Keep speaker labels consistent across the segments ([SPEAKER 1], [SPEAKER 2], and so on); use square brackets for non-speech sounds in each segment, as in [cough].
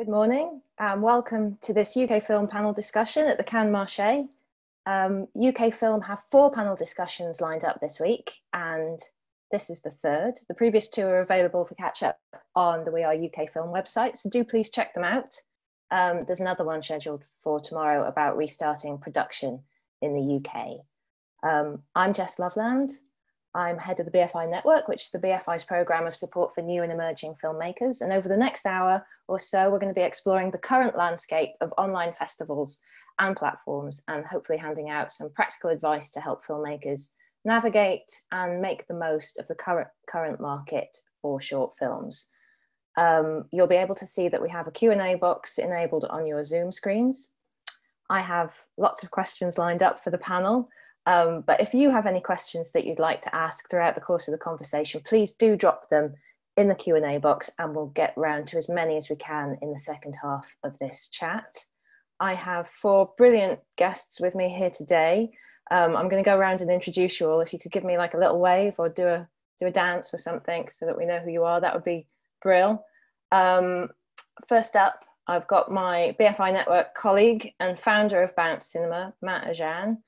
[SPEAKER 1] Good morning and welcome to this UK Film panel discussion at the Cannes Marché. Um, UK Film have four panel discussions lined up this week and this is the third. The previous two are available for catch up on the We Are UK Film website, so do please check them out. Um, there's another one scheduled for tomorrow about restarting production in the UK. Um, I'm Jess Loveland. I'm head of the BFI Network, which is the BFI's program of support for new and emerging filmmakers. And over the next hour or so, we're going to be exploring the current landscape of online festivals and platforms, and hopefully handing out some practical advice to help filmmakers navigate and make the most of the current, current market for short films. Um, you'll be able to see that we have a Q&A box enabled on your Zoom screens. I have lots of questions lined up for the panel. Um, but if you have any questions that you'd like to ask throughout the course of the conversation, please do drop them in the Q&A box and we'll get round to as many as we can in the second half of this chat. I have four brilliant guests with me here today. Um, I'm going to go around and introduce you all. If you could give me like a little wave or do a do a dance or something so that we know who you are, that would be brill. Um, first up, I've got my BFI Network colleague and founder of Bounce Cinema, Matt Ajan.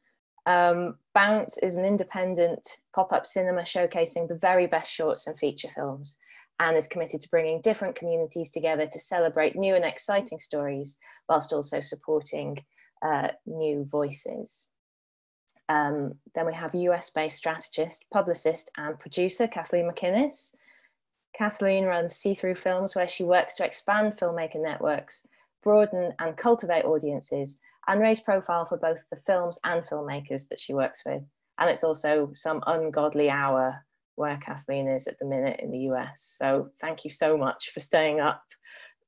[SPEAKER 1] Um, Bounce is an independent pop-up cinema showcasing the very best shorts and feature films and is committed to bringing different communities together to celebrate new and exciting stories whilst also supporting uh, new voices. Um, then we have US-based strategist, publicist and producer Kathleen McInnis. Kathleen runs See-Through Films where she works to expand filmmaker networks, broaden and cultivate audiences and raise profile for both the films and filmmakers that she works with. And it's also some ungodly hour where Kathleen is at the minute in the US. So thank you so much for staying up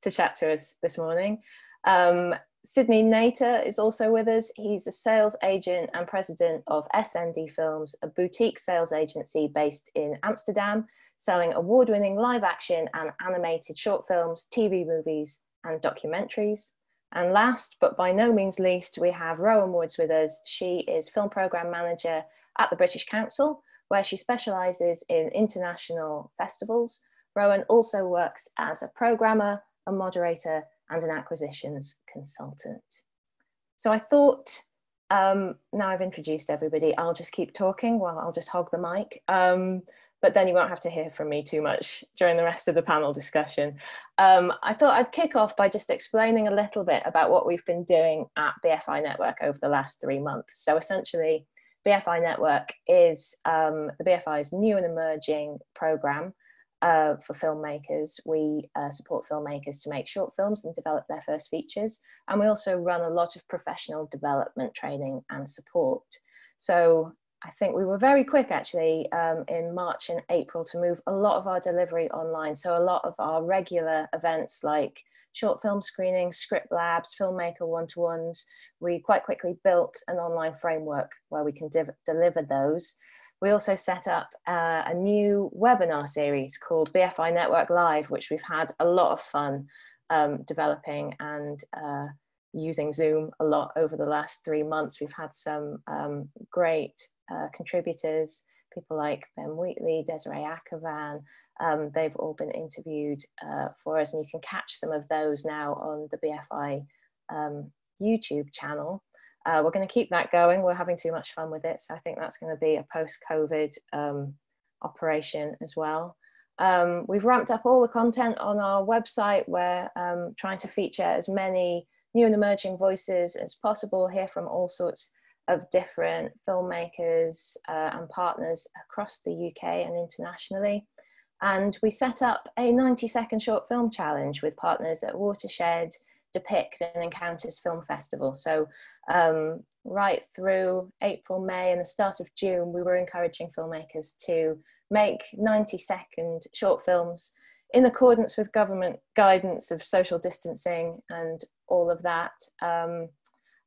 [SPEAKER 1] to chat to us this morning. Um, Sydney Neter is also with us. He's a sales agent and president of SND Films, a boutique sales agency based in Amsterdam, selling award winning live action and animated short films, TV movies, and documentaries. And last but by no means least, we have Rowan Woods with us. She is film program manager at the British Council, where she specialises in international festivals. Rowan also works as a programmer, a moderator, and an acquisitions consultant. So I thought, um, now I've introduced everybody, I'll just keep talking while I'll just hog the mic. Um, but then you won't have to hear from me too much during the rest of the panel discussion. Um, I thought I'd kick off by just explaining a little bit about what we've been doing at BFI Network over the last three months. So essentially, BFI Network is um, the BFI's new and emerging program uh, for filmmakers. We uh, support filmmakers to make short films and develop their first features. And we also run a lot of professional development training and support. So I think we were very quick actually um, in March and April to move a lot of our delivery online. So a lot of our regular events like short film screenings, script labs, filmmaker one-to-ones, we quite quickly built an online framework where we can deliver those. We also set up uh, a new webinar series called BFI Network Live, which we've had a lot of fun um, developing and uh, using Zoom a lot over the last three months. We've had some um, great uh, contributors, people like Ben Wheatley, Desiree Akhavan, um, they've all been interviewed uh, for us and you can catch some of those now on the BFI um, YouTube channel. Uh, we're going to keep that going. We're having too much fun with it. So I think that's going to be a post-COVID um, operation as well. Um, we've ramped up all the content on our website. We're um, trying to feature as many new and emerging voices as possible, hear from all sorts of different filmmakers uh, and partners across the UK and internationally. And we set up a 90 second short film challenge with partners at Watershed, Depict, and Encounters Film Festival. So, um, right through April, May, and the start of June, we were encouraging filmmakers to make 90 second short films in accordance with government guidance of social distancing and all of that. Um,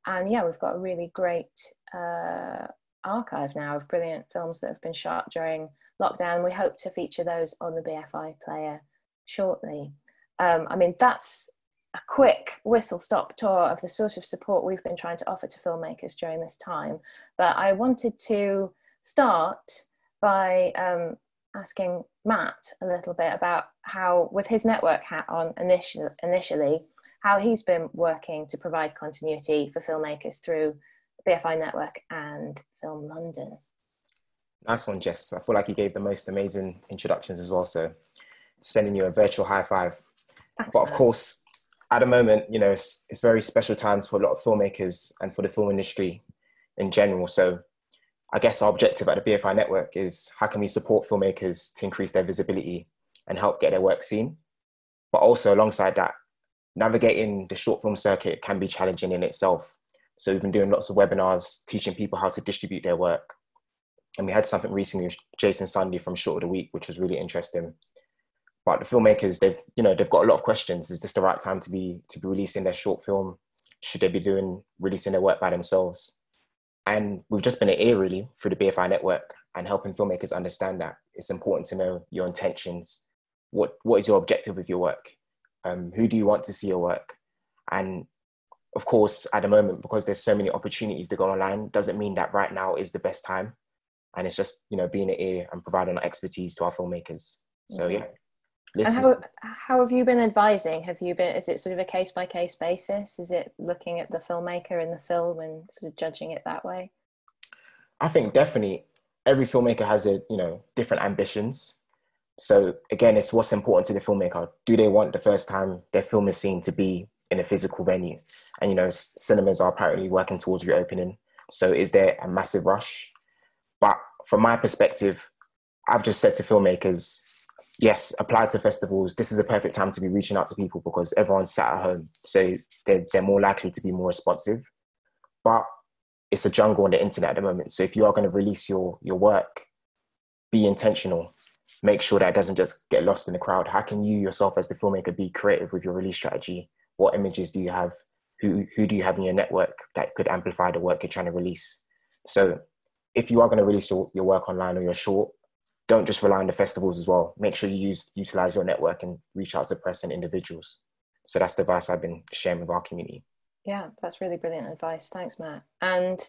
[SPEAKER 1] and yeah, we've got a really great uh, archive now of brilliant films that have been shot during lockdown. We hope to feature those on the BFI player shortly. Um, I mean, that's a quick whistle stop tour of the sort of support we've been trying to offer to filmmakers during this time. But I wanted to start by um, asking Matt a little bit about how, with his network hat on initially, initially how he's been working to provide continuity for filmmakers through BFI Network and Film London.
[SPEAKER 2] Nice one, Jess. I feel like you gave the most amazing introductions as well. So, sending you a virtual high five. Thanks, but of course, at the moment, you know, it's, it's very special times for a lot of filmmakers and for the film industry in general. So, I guess our objective at the BFI network is how can we support filmmakers to increase their visibility and help get their work seen? But also, alongside that, navigating the short film circuit can be challenging in itself. So, we've been doing lots of webinars teaching people how to distribute their work and we had something recently with Jason Sondhi from Short of the Week, which was really interesting. But the filmmakers, they've you know they've got a lot of questions. Is this the right time to be to be releasing their short film? Should they be doing releasing their work by themselves? And we've just been an ear really through the BFI network and helping filmmakers understand that it's important to know your intentions. What what is your objective with your work? Um, who do you want to see your work? And of course, at the moment, because there's so many opportunities to go online, doesn't mean that right now is the best time and it's just you know being an ear and providing expertise to our filmmakers so yeah
[SPEAKER 1] Listen. And how, how have you been advising? Have you been, is it sort of a case by case basis? Is it looking at the filmmaker and the film and sort of judging it that way?
[SPEAKER 2] I think definitely every filmmaker has a, you know, different ambitions. So again, it's what's important to the filmmaker. Do they want the first time their film is seen to be in a physical venue? And, you know, cinemas are apparently working towards reopening. So is there a massive rush? But from my perspective, I've just said to filmmakers, yes, apply to festivals. This is a perfect time to be reaching out to people because everyone's sat at home. So they're, they're more likely to be more responsive. But it's a jungle on the internet at the moment. So if you are going to release your, your work, be intentional. Make sure that it doesn't just get lost in the crowd. How can you yourself as the filmmaker be creative with your release strategy? What images do you have? Who, who do you have in your network that could amplify the work you're trying to release? So if you are going to release your, your work online or your short, don't just rely on the festivals as well. Make sure you use utilize your network and reach out to press and individuals. So that's the advice I've been sharing with our community.
[SPEAKER 1] Yeah, that's really brilliant advice. Thanks, Matt. And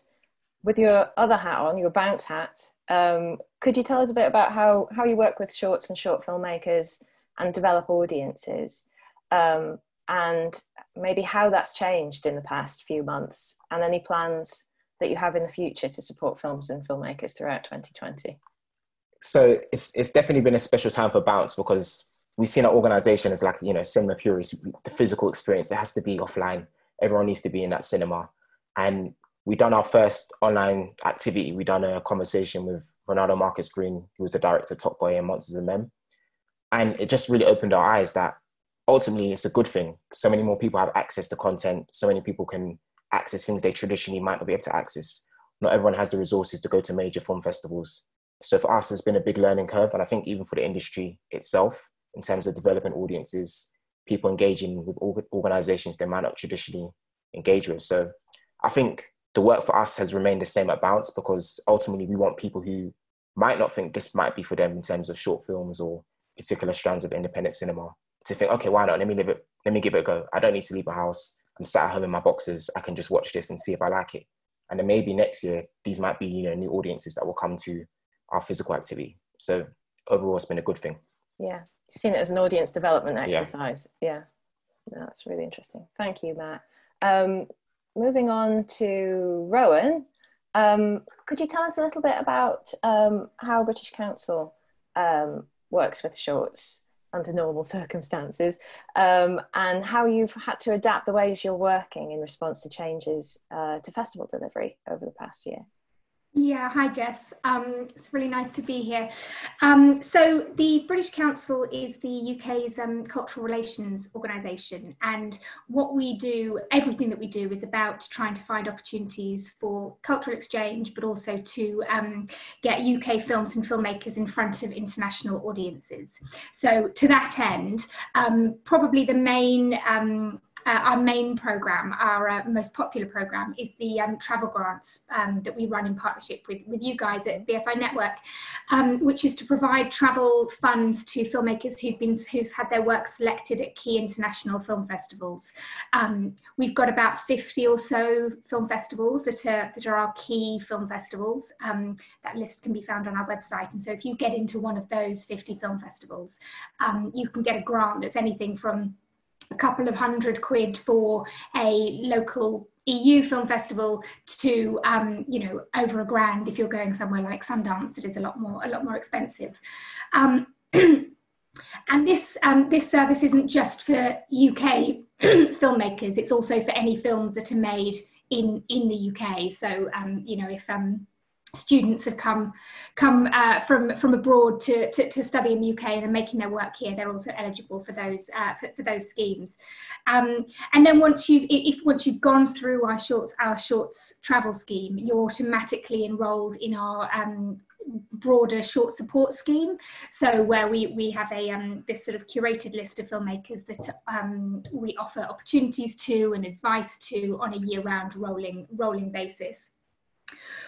[SPEAKER 1] with your other hat on, your bounce hat, um, could you tell us a bit about how how you work with shorts and short filmmakers and develop audiences, um, and maybe how that's changed in the past few months, and any plans that you have in the future to support films and filmmakers throughout 2020?
[SPEAKER 2] So it's it's definitely been a special time for Bounce because we've seen our organization as like you know cinema purists. The physical experience it has to be offline. Everyone needs to be in that cinema, and we done our first online activity. We done a conversation with Reinaldo Marcus Green, who was the director of Top Boy and Monsters and Men, and it just really opened our eyes that ultimately it's a good thing. So many more people have access to content. So many people can access things they traditionally might not be able to access. Not everyone has the resources to go to major film festivals. So for us, it's been a big learning curve. And I think even for the industry itself, in terms of developing audiences, people engaging with organizations they might not traditionally engage with. So I think the work for us has remained the same at Bounce because ultimately we want people who might not think this might be for them in terms of short films or particular strands of independent cinema to think, okay, why not? Let me live it. Let me give it a go. I don't need to leave a house. I'm sat at home in my boxes, I can just watch this and see if I like it. And then maybe next year, these might be you know new audiences that will come to our physical activity. So overall, it's been a good thing.
[SPEAKER 1] Yeah, you've seen it as an audience development exercise. Yeah, yeah. that's really interesting. Thank you, Matt. Um, moving on to Rowan, um, could you tell us a little bit about um, how British Council um, works with shorts? under normal circumstances um, and how you've had to adapt the ways you're working in response to changes uh, to festival delivery over the past year.
[SPEAKER 3] Yeah, hi Jess. Um, it's really nice to be here. Um, so the British Council is the UK's um, cultural relations organisation, and what we do, everything that we do, is about trying to find opportunities for cultural exchange, but also to um, get UK films and filmmakers in front of international audiences. So to that end, um, probably the main um, uh, our main program, our uh, most popular program, is the um, travel grants um, that we run in partnership with, with you guys at BFI Network, um, which is to provide travel funds to filmmakers who've been who've had their work selected at key international film festivals. Um, we've got about 50 or so film festivals that are that are our key film festivals. Um, that list can be found on our website, and so if you get into one of those 50 film festivals, um, you can get a grant that's anything from a couple of hundred quid for a local EU film festival to um, you know over a grand if you're going somewhere like Sundance that is a lot more a lot more expensive. Um, [clears throat] and this um, this service isn't just for UK [clears throat] filmmakers; it's also for any films that are made in in the UK. So um, you know if um, students have come come uh, from from abroad to, to, to, study in the UK and are making their work here, they're also eligible for those uh, for, for, those schemes. Um, and then once you if once you've gone through our shorts our shorts travel scheme, you're automatically enrolled in our um, broader short support scheme. So where we we have a um, this sort of curated list of filmmakers that um, we offer opportunities to and advice to on a year-round rolling rolling basis.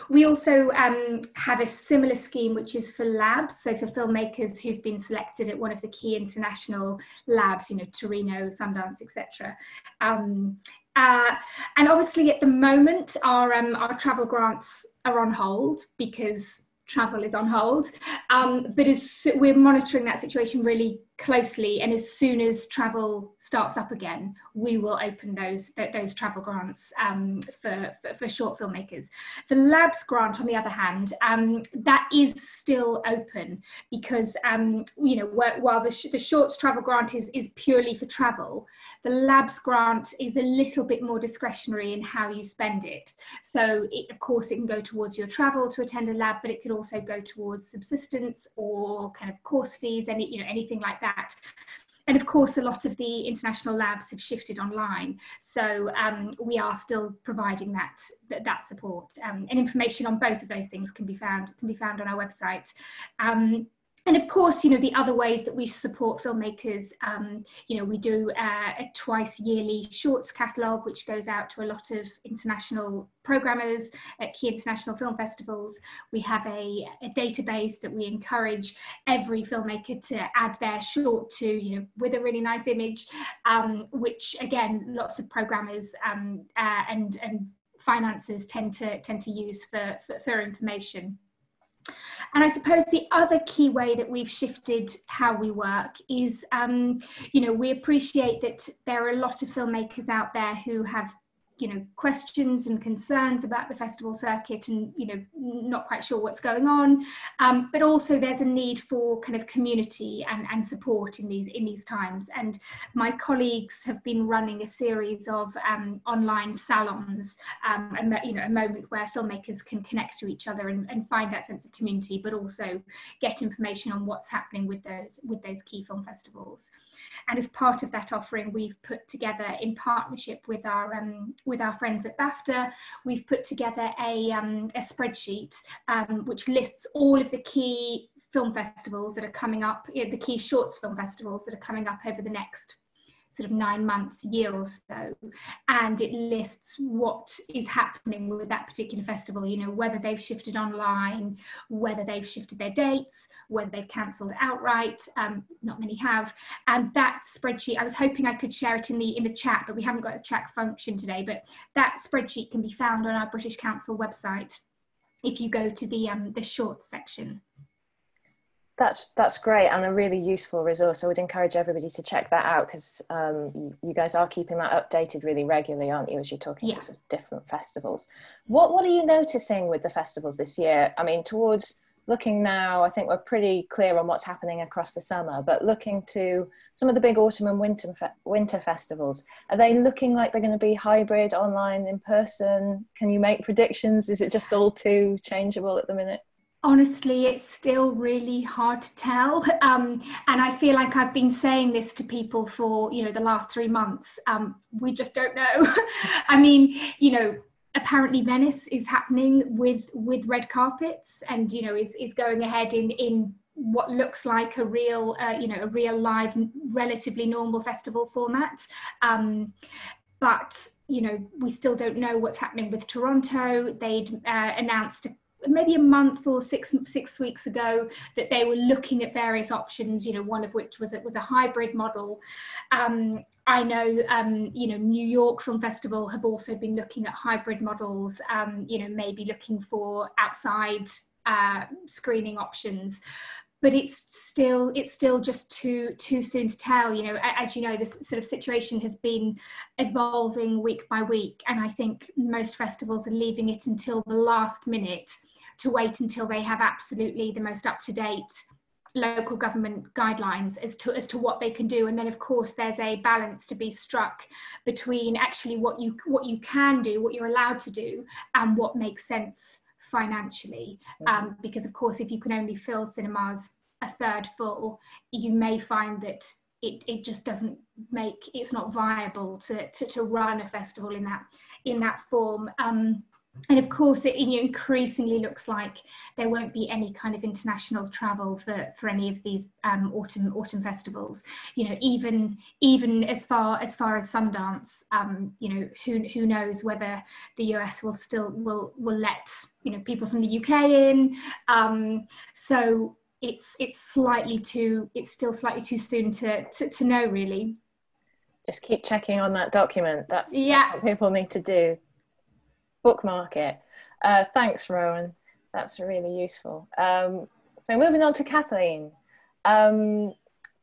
[SPEAKER 3] We also um, have a similar scheme which is for labs, so for filmmakers who've been selected at one of the key international labs, you know, Torino, Sundance, etc. Um, uh, and obviously, at the moment, our um, our travel grants are on hold because travel is on hold. Um, but as we're monitoring that situation really closely and as soon as travel starts up again we will open those those travel grants um, for, for, for, short filmmakers. The labs grant on the other hand um, that is still open because um, you know while the, sh the shorts travel grant is is purely for travel the labs grant is a little bit more discretionary in how you spend it. So it, of course it can go towards your travel to attend a lab but it could also go towards subsistence or kind of course fees any you know anything like that that. And of course, a lot of the international labs have shifted online. So um, we are still providing that, that, that support. Um, and information on both of those things can be found, can be found on our website. Um, and of course, you know, the other ways that we support filmmakers, um, you know, we do uh, a twice yearly shorts catalogue, which goes out to a lot of international programmers at key international film festivals. We have a, a database that we encourage every filmmaker to add their short to, you know, with a really nice image, um, which again, lots of programmers um, uh, and, and financiers tend to, tend to use for, for, for information. And I suppose the other key way that we've shifted how we work is, um, you know, we appreciate that there are a lot of filmmakers out there who have you know questions and concerns about the festival circuit and you know not quite sure what's going on. Um, but also there's a need for kind of community and, and support in these in these times. And my colleagues have been running a series of um, online salons um, and you know a moment where filmmakers can connect to each other and, and find that sense of community but also get information on what's happening with those with those key film festivals. And as part of that offering we've put together in partnership with our um, with our friends at BAFTA, we've put together a, um, a spreadsheet um, which lists all of the key film festivals that are coming up, the key shorts film festivals that are coming up over the next sort of nine months, year or so, and it lists what is happening with that particular festival, you know, whether they've shifted online, whether they've shifted their dates, whether they've cancelled outright, um, not many have. And that spreadsheet, I was hoping I could share it in the in the chat, but we haven't got a chat function today, but that spreadsheet can be found on our British Council website if you go to the um, the short section
[SPEAKER 1] that's that's great and a really useful resource. I would encourage everybody to check that out because um, you guys are keeping that updated really regularly, aren't you? As you're talking yeah. to sort of different festivals. What what are you noticing with the festivals this year? I mean, towards looking now, I think we're pretty clear on what's happening across the summer. But looking to some of the big autumn and winter fe- winter festivals, are they looking like they're going to be hybrid, online, in person? Can you make predictions? Is it just all too changeable at the minute?
[SPEAKER 3] Honestly it's still really hard to tell. Um, and i feel like i've been saying this to people for you know the last three months. Um, we just don't know. [laughs] I mean you know apparently venice is happening with with red carpets and you know is is going ahead in in what looks like a real uh, you know a real live relatively normal festival format. Um, but you know we still don't know what's happening with toronto. They'd uh, announced maybe a month or six six weeks ago that they were looking at various options you know one of which was it was a hybrid model um, I know, um, you know, New York Film Festival have also been looking at hybrid models, um, you know, maybe looking for outside uh, screening options. But it's still it's still just too too soon to tell you know as you know this sort of situation has been evolving week by week and i think most festivals are leaving it until the last minute to wait until they have absolutely the most up to date local government guidelines as to as to what they can do. And then of course there's a balance to be struck between actually what you what you can do what you're allowed to do and what makes sense financially um, because of course if you can only fill cinemas a third full you may find that it, it just doesn't make it's not viable to, to, to run a festival in that in that form. Um, and of course it increasingly looks like there won't be any kind of international travel for for any of these um, autumn autumn festivals. You know even even as far as far as sundance um, you know who who knows whether the us will still will will let you know people from the uk in. Um, so it's it's slightly too it's still slightly too soon to to, to know really.
[SPEAKER 1] Just keep checking on that document. That's, yeah. That's what people need to do bookmark it. Uh, thanks, Rowan. That's really useful. Um, so moving on to Kathleen, um,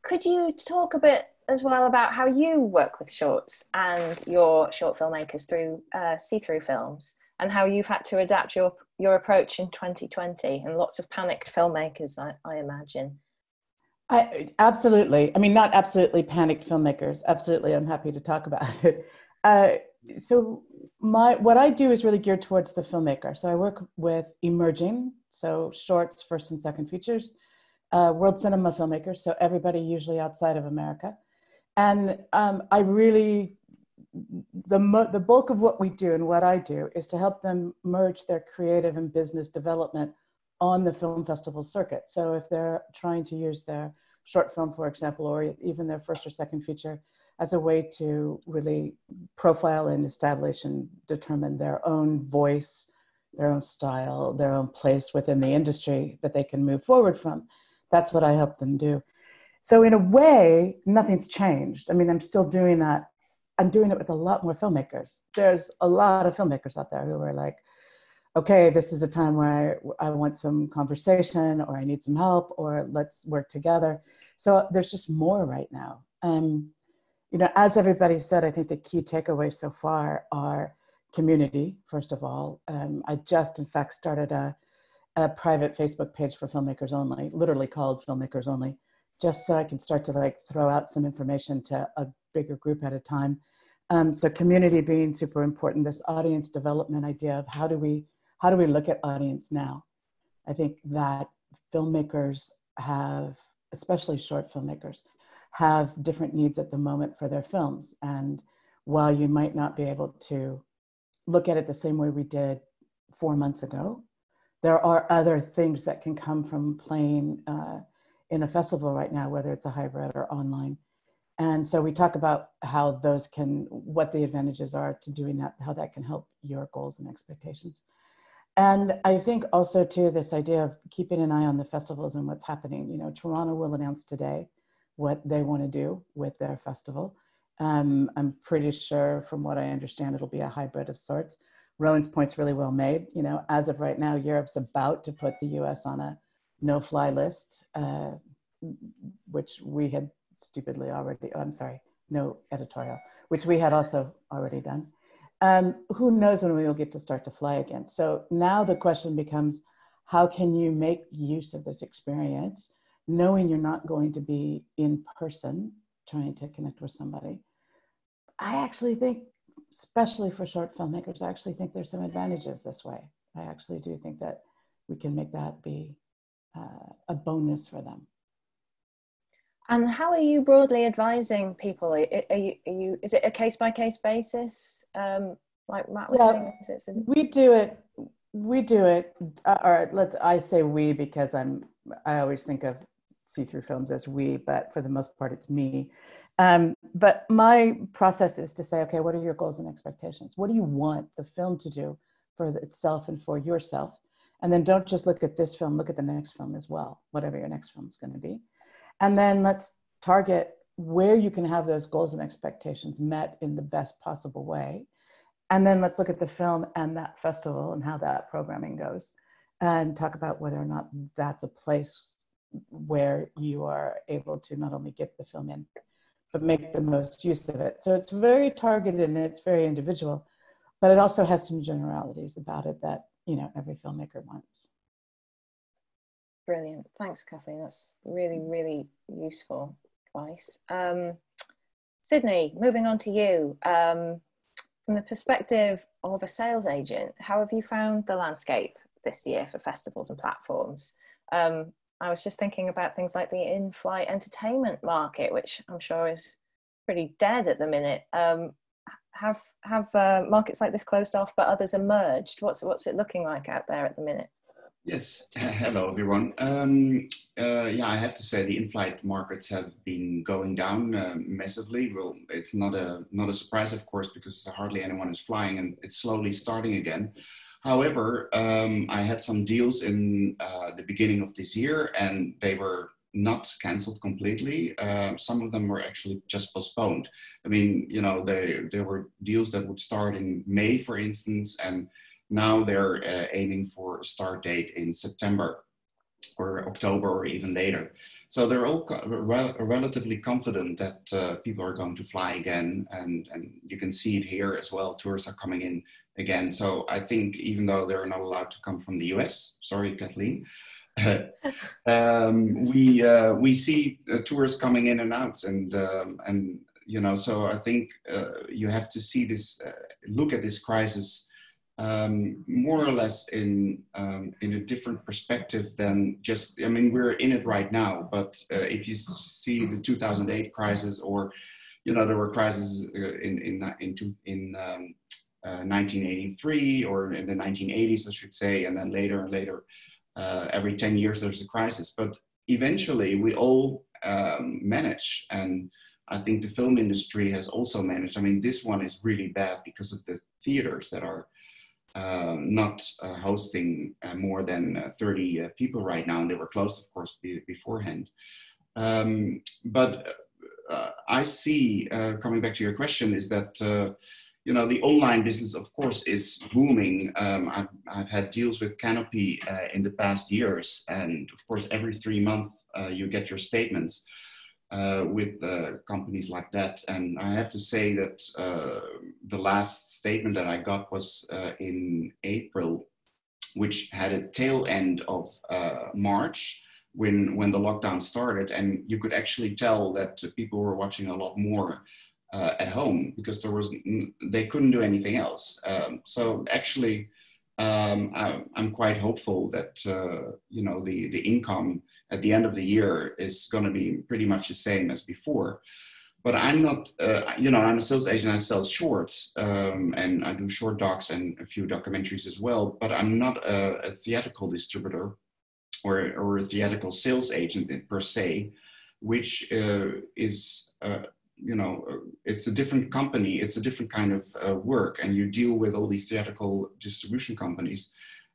[SPEAKER 1] could you talk a bit as well about how you work with shorts and your short filmmakers through uh, see-through films and how you've had to adapt your your approach in 2020 and lots of panicked filmmakers, I, I imagine.
[SPEAKER 4] I, absolutely. I mean, not absolutely panicked filmmakers. Absolutely, I'm happy to talk about it. Uh, so my what I do is really geared towards the filmmaker. So I work with emerging, so shorts, first and second features, uh, world cinema filmmakers. So everybody usually outside of America, and um, I really the the bulk of what we do and what I do is to help them merge their creative and business development on the film festival circuit. So if they're trying to use their short film, for example, or even their first or second feature as a way to really profile and establish and determine their own voice, their own style, their own place within the industry that they can move forward from. That's what I help them do. So, in a way, nothing's changed. I mean, I'm still doing that. I'm doing it with a lot more filmmakers. There's a lot of filmmakers out there who are like, okay, this is a time where I, I want some conversation or I need some help or let's work together. So, there's just more right now. Um, you know, as everybody said, I think the key takeaways so far are community, first of all. Um, I just, in fact, started a, a private Facebook page for filmmakers only, literally called Filmmakers Only, just so I can start to like throw out some information to a bigger group at a time. Um, so community being super important, this audience development idea of how do we, how do we look at audience now? I think that filmmakers have, especially short filmmakers, have different needs at the moment for their films. And while you might not be able to look at it the same way we did four months ago, there are other things that can come from playing uh, in a festival right now, whether it's a hybrid or online. And so we talk about how those can, what the advantages are to doing that, how that can help your goals and expectations. And I think also too, this idea of keeping an eye on the festivals and what's happening. You know, Toronto will announce today what they want to do with their festival. Um, I'm pretty sure, from what I understand, it'll be a hybrid of sorts. Rowan's point's really well made. You know, as of right now, Europe's about to put the U.S. on a no-fly list, uh, which we had stupidly already. Oh, I'm sorry, no editorial, which we had also already done. Um, who knows when we will get to start to fly again? So now the question becomes, how can you make use of this experience knowing you're not going to be in person trying to connect with somebody. I actually think, especially for short filmmakers, I actually think there's some advantages this way. I actually do think that we can make that be uh, a bonus for them.
[SPEAKER 1] And how are you broadly advising people? Are you, are you is it a case by case basis? Um, like Matt was yeah,
[SPEAKER 4] saying, we do it. We do it. Uh, or let's. I say we because I'm. I always think of see through films as we, but for the most part, it's me. Um, but my process is to say, okay, what are your goals and expectations? What do you want the film to do for itself and for yourself? And then don't just look at this film, look at the next film as well, whatever your next film is going to be. And then let's target where you can have those goals and expectations met in the best possible way. And then let's look at the film and that festival and how that programming goes and talk about whether or not that's a place where you are able to not only get the film in, but make the most use of it. So it's very targeted and it's very individual, but it also has some generalities about it that you know every filmmaker wants.
[SPEAKER 1] Brilliant. Thanks, Kathleen. That's really, really useful advice. Um, Sydney, moving on to you. Um, from the perspective of a sales agent, how have you found the landscape this year for festivals and platforms? Um, I was just thinking about things like the in-flight entertainment market, which I'm sure is pretty dead at the minute. Um, have have uh, markets like this closed off, but others emerged? What's what's it looking like out there at the minute?
[SPEAKER 5] Yes, [laughs] hello everyone. Um, uh, yeah, I have to say the in-flight markets have been going down uh, massively. Well, it's not a not a surprise, of course, because hardly anyone is flying, and it's slowly starting again. However, um, I had some deals in uh, the beginning of this year, and they were not cancelled completely. Uh, some of them were actually just postponed. I mean, you know, there were deals that would start in May, for instance, and now they're uh, aiming for a start date in September or October or even later. So they're all rel relatively confident that uh, people are going to fly again, and, and you can see it here as well. Tourists are coming in again. So I think even though they're not allowed to come from the US, sorry, Kathleen, [laughs] um, we uh, we see uh, tourists coming in and out, and um, and you know, so I think uh, you have to see this, uh, look at this crisis um, more or less in um, in a different perspective than just. I mean, we're in it right now, but uh, if you see the 2008 crisis, or you know, there were crises uh, in in in in, in um, uh, 1983 or in the 1980s, I should say, and then later and later, uh, every 10 years there's a crisis. But eventually, we all um, manage and. I think the film industry has also managed. I mean, this one is really bad because of the theaters that are not uh, hosting uh, more than uh, 30 people right now, and they were closed, of course, be beforehand. Um, but I see, coming back to your question, is that you know, the online business, of course, is booming. Um, I've, I've, had deals with Kanopy uh, in the past years, and of course, every three months uh, you get your statements uh, with uh, companies like that. And I have to say that uh, the last statement that I got was uh, in April, which had a tail end of uh, March when when the lockdown started, and you could actually tell that people were watching a lot more. Uh, at home because there was they couldn't do anything else um, so actually um, I, am quite hopeful that uh, you know the the income at the end of the year is going to be pretty much the same as before. But I'm not, uh, you know, I'm a sales agent. I sell shorts, um, and I do short docs and a few documentaries as well. But I'm not a, a theatrical distributor or or a theatrical sales agent per se, which uh, is uh, you know, it's a different company, it's a different kind of uh, work, and you deal with all these theatrical distribution companies.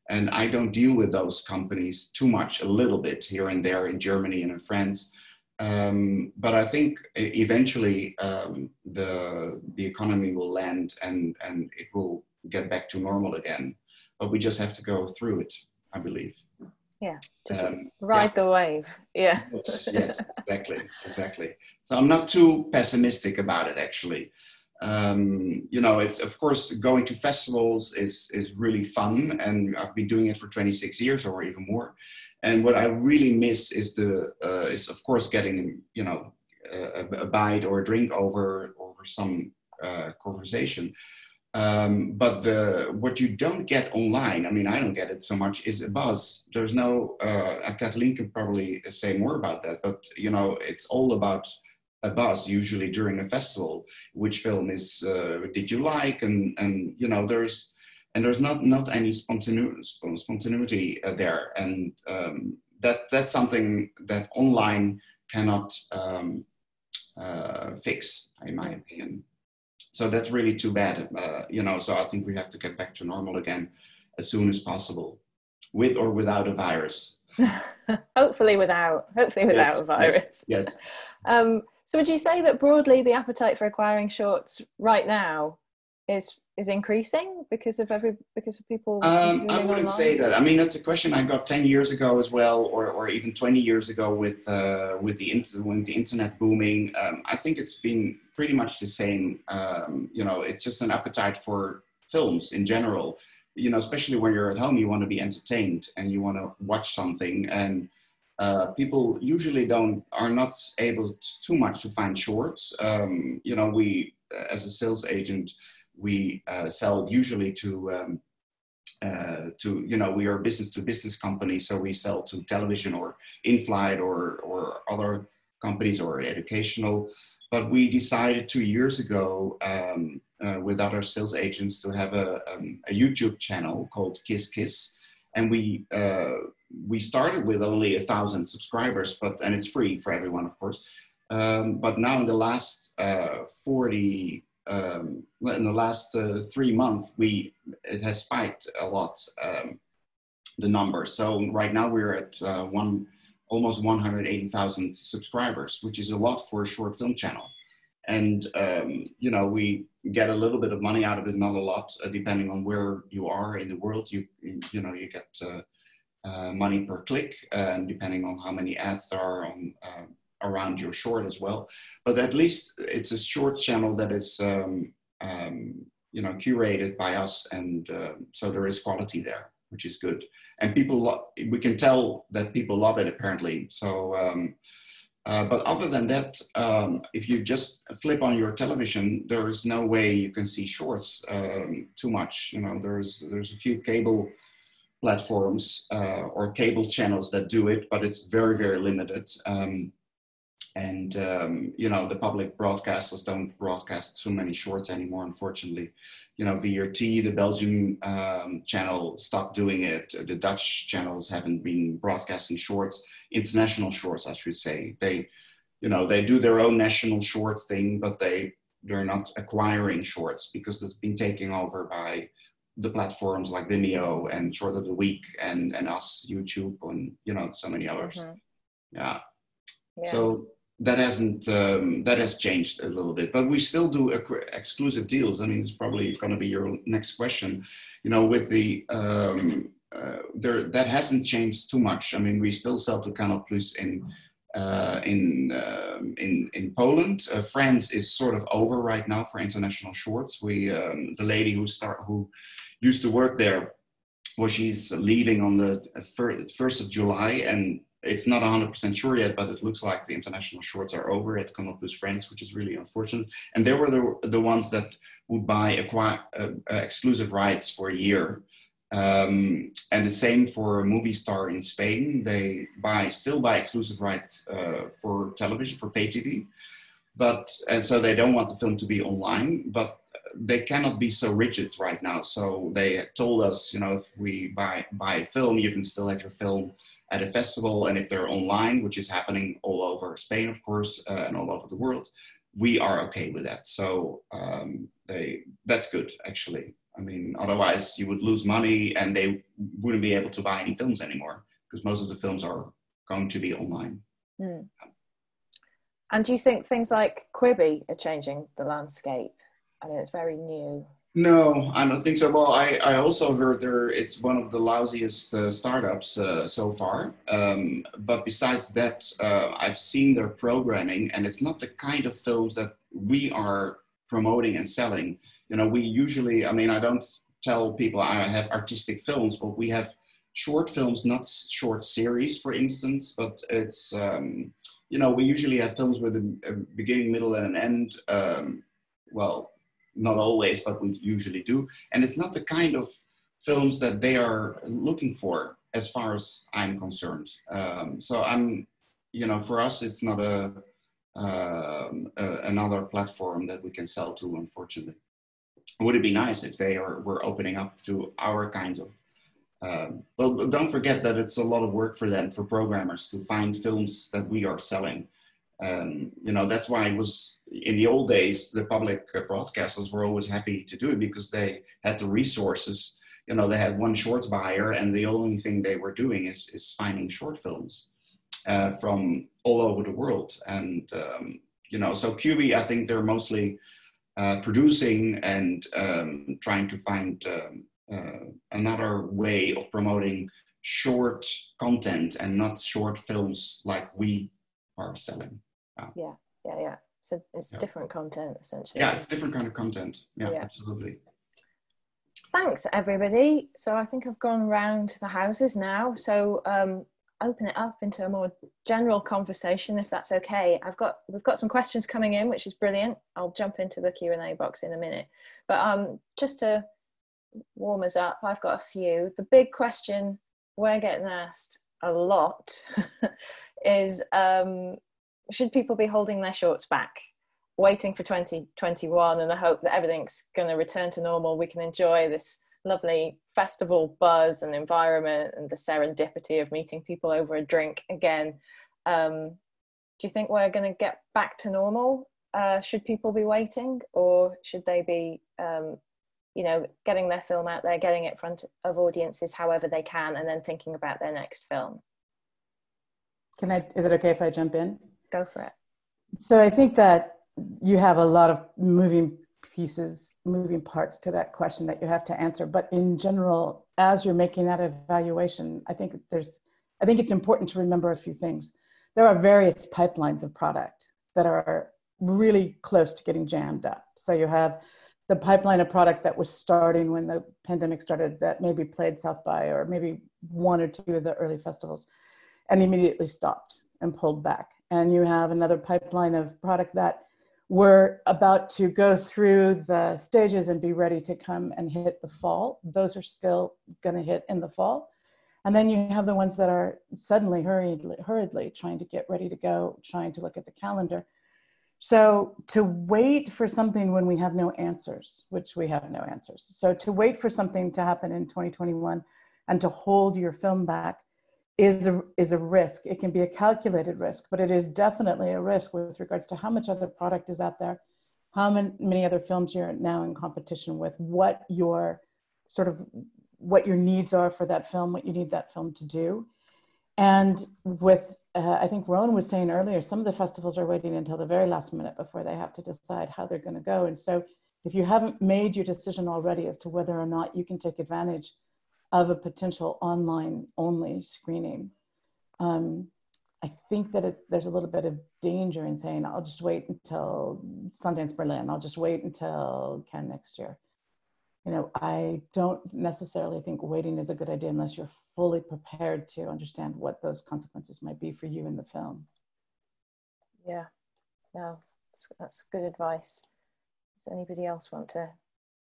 [SPEAKER 5] And I don't deal with those companies too much, a little bit here and there in Germany and in France. Um, but I think eventually um, the, the economy will land and, and it will get back to normal again. But we just have to go through it, I believe.
[SPEAKER 1] Yeah, just um, ride yeah. the wave. Yeah.
[SPEAKER 5] yes, [laughs] yes, exactly, exactly. So I'm not too pessimistic about it, actually. Um, you know, it's of course going to festivals is is really fun, and I've been doing it for 26 years or even more. And what I really miss is the uh, is of course getting you know a, a, bite or a drink over over some uh, conversation. Um, but the what you don't get online, I mean, I don't get it so much, is a buzz. There's no, uh, Kathleen can probably say more about that, but you know, it's all about a buzz usually during a festival. Which film is uh, did you like, and and you know, there's and there's not not any spontaneity, spontaneity uh, there, and um, that that's something that online cannot um, uh, fix, in my opinion so that's really too bad. Uh, you know so i think we have to get back to normal again as soon as possible with or without a virus. [laughs]
[SPEAKER 1] Hopefully without hopefully without yes, a virus.
[SPEAKER 5] yes, yes. [laughs]
[SPEAKER 1] Um, so would you say that broadly the appetite for acquiring shorts right now is is increasing because of every because of people
[SPEAKER 5] um, i wouldn't online? say that. I mean that's a question i got 10 years ago as well or, or even 20 years ago with uh, with the when the internet booming. Um, i think it's been pretty much the same. Um, you know it's just an appetite for films in general. You know especially when you're at home you want to be entertained and you want to watch something. And uh, people usually don't are not able to, too much to find shorts. Um, you know we as a sales agent we uh, sell usually to um, uh, to you know we are a business to business company so we sell to television or in-flight or or other companies or educational. But we decided two years ago um, uh, with other sales agents to have a, um, a youtube channel called kiss kiss. And we uh, we started with only a thousand subscribers but and it's free for everyone of course. Um, but now in the last uh, 40 um, in the last uh, three months, we it has spiked a lot um, the numbers. So right now we're at uh, one almost 180,000 subscribers, which is a lot for a short film channel. And um, you know we get a little bit of money out of it, not a lot, uh, depending on where you are in the world. You you know you get uh, uh, money per click, and depending on how many ads there are on uh, around your short as well. But at least it's a short channel that is, um, um, you know, curated by us, and uh, so there is quality there, which is good. And people, lo- we can tell that people love it apparently. So. Um, uh, but other than that, um, if you just flip on your television, there is no way you can see shorts um, too much. You know, there's there's a few cable platforms uh, or cable channels that do it, but it's very very limited. Um, and um, you know the public broadcasters don't broadcast so many shorts anymore unfortunately you know VRT the Belgian um, channel stopped doing it the Dutch channels haven't been broadcasting shorts international shorts I should say they you know they do their own national short thing but they they're not acquiring shorts because it's been taken over by the platforms like Vimeo and Short of the Week and and us YouTube and you know so many others mm-hmm. yeah. yeah. So that hasn't um, that has changed a little bit but we still do exclusive deals. I mean it's probably going to be your next question. You know with the um, uh, there that hasn't changed too much. I mean we still sell to canal plus in uh, in, um, in in Poland, uh, France is sort of over right now for international shorts. We um, the lady who start who used to work there, well, she's leaving on the first of July, and it's not 100% sure yet, but it looks like the international shorts are over at Canal France, which is really unfortunate. And they were the, the ones that would buy acquire, uh, uh, exclusive rights for a year. Um, and the same for a Movistar in Spain. They buy still buy exclusive rights uh, for television, for pay TV. But, and so they don't want the film to be online, but they cannot be so rigid right now. So they told us, you know, if we buy, buy a film, you can still have your film at a festival and if they're online, which is happening all over Spain, of course, uh, and all over the world, we are okay with that. So um, they that's good actually. I mean, otherwise you would lose money and they wouldn't be able to buy any films anymore because most of the films are going to be online. Mm.
[SPEAKER 1] And do you think things like Quibi are changing the landscape? I mean, it's very new.
[SPEAKER 5] No, I don't think so. Well, I, I also heard there it's one of the lousiest uh, startups uh, so far. Um, but besides that, uh, I've seen their programming, and it's not the kind of films that we are promoting and selling. You know, we usually, I mean, I don't tell people I have artistic films, but we have short films, not short series, for instance. But it's, um, you know, we usually have films with a, a beginning, middle, and an end. Um, well, not always, but we usually do. And it's not the kind of films that they are looking for, as far as I'm concerned. Um, so I'm, you know, for us, it's not a, um, another platform that we can sell to, unfortunately. Would it be nice if they are, were opening up to our kinds of um, well, don't forget that it's a lot of work for them, for programmers, to find films that we are selling. Um, you know, that's why it was in the old days, the public broadcasters were always happy to do it because they had the resources. You know, they had one shorts buyer, and the only thing they were doing is, is finding short films uh, from all over the world. And, um, you know, so Quibi, I think they're mostly uh, producing and um, trying to find um, uh, another way of promoting short content and not short films like we are selling.
[SPEAKER 1] Yeah, yeah, yeah. So it's yeah. different content essentially.
[SPEAKER 5] Yeah, it's different kind of content. Yeah, yeah, absolutely.
[SPEAKER 1] Thanks, everybody. So I think I've gone round the houses now. So um, open it up into a more general conversation, if that's okay. I've got we've got some questions coming in, which is brilliant. I'll jump into the Q and A box in a minute. But um, just to warm us up, I've got a few. The big question we're getting asked a lot [laughs] is um, should people be holding their shorts back waiting for 2021 and the hope that everything's going to return to normal? We can enjoy this lovely festival buzz and environment and the serendipity of meeting people over a drink again. Um, do you think we're going to get back to normal? Uh, should people be waiting or should they be um, you know getting their film out there getting it in front of audiences however they can and then thinking about their next film
[SPEAKER 4] can i is it okay if i jump in?
[SPEAKER 1] Go for it.
[SPEAKER 4] So i think that you have a lot of moving pieces moving parts to that question that you have to answer. But in general as you're making that evaluation i think there's i think it's important to remember a few things. There are various pipelines of product that are really close to getting jammed up. So you have the pipeline of product that was starting when the pandemic started that maybe played South by or maybe one or two of the early festivals and immediately stopped and pulled back. And you have another pipeline of product that were about to go through the stages and be ready to come and hit the fall. Those are still going to hit in the fall. And then you have the ones that are suddenly hurriedly, hurriedly trying to get ready to go, trying to look at the calendar so to wait for something when we have no answers, which we have no answers. So to wait for something to happen in 2021 and to hold your film back is a, is a risk. It can be a calculated risk, but it is definitely a risk with regards to how much other product is out there, how many, other films you're now in competition with, what your sort of what your needs are for that film, what you need that film to do. And with uh, I think Rowan was saying earlier, some of the festivals are waiting until the very last minute before they have to decide how they're going to go. And so, if you haven't made your decision already as to whether or not you can take advantage of a potential online only screening, um, I think that it, there's a little bit of danger in saying, I'll just wait until Sundance Berlin, I'll just wait until Cannes next year. You know, I don't necessarily think waiting is a good idea unless you're fully prepared to understand what those consequences might be for you in the film.
[SPEAKER 1] Yeah, no, that's, that's good advice. Does anybody else want to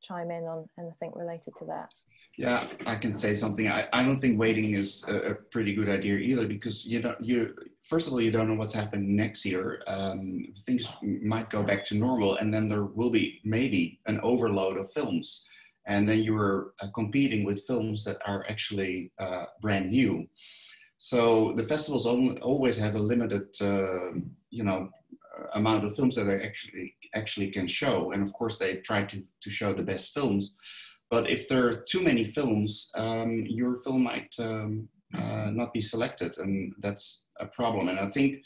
[SPEAKER 1] chime in on anything related to that?
[SPEAKER 5] Yeah, I can say something. I, I don't think waiting is a, a pretty good idea either because you know you first of all you don't know what's happening next year. Um, things might go back to normal, and then there will be maybe an overload of films and then you are uh, competing with films that are actually uh, brand new. So the festivals always have a limited, uh, you know, amount of films that they actually actually can show, and of course they try to to show the best films. But if there are too many films, um, your film might um, uh, not be selected, and that's a problem. And I think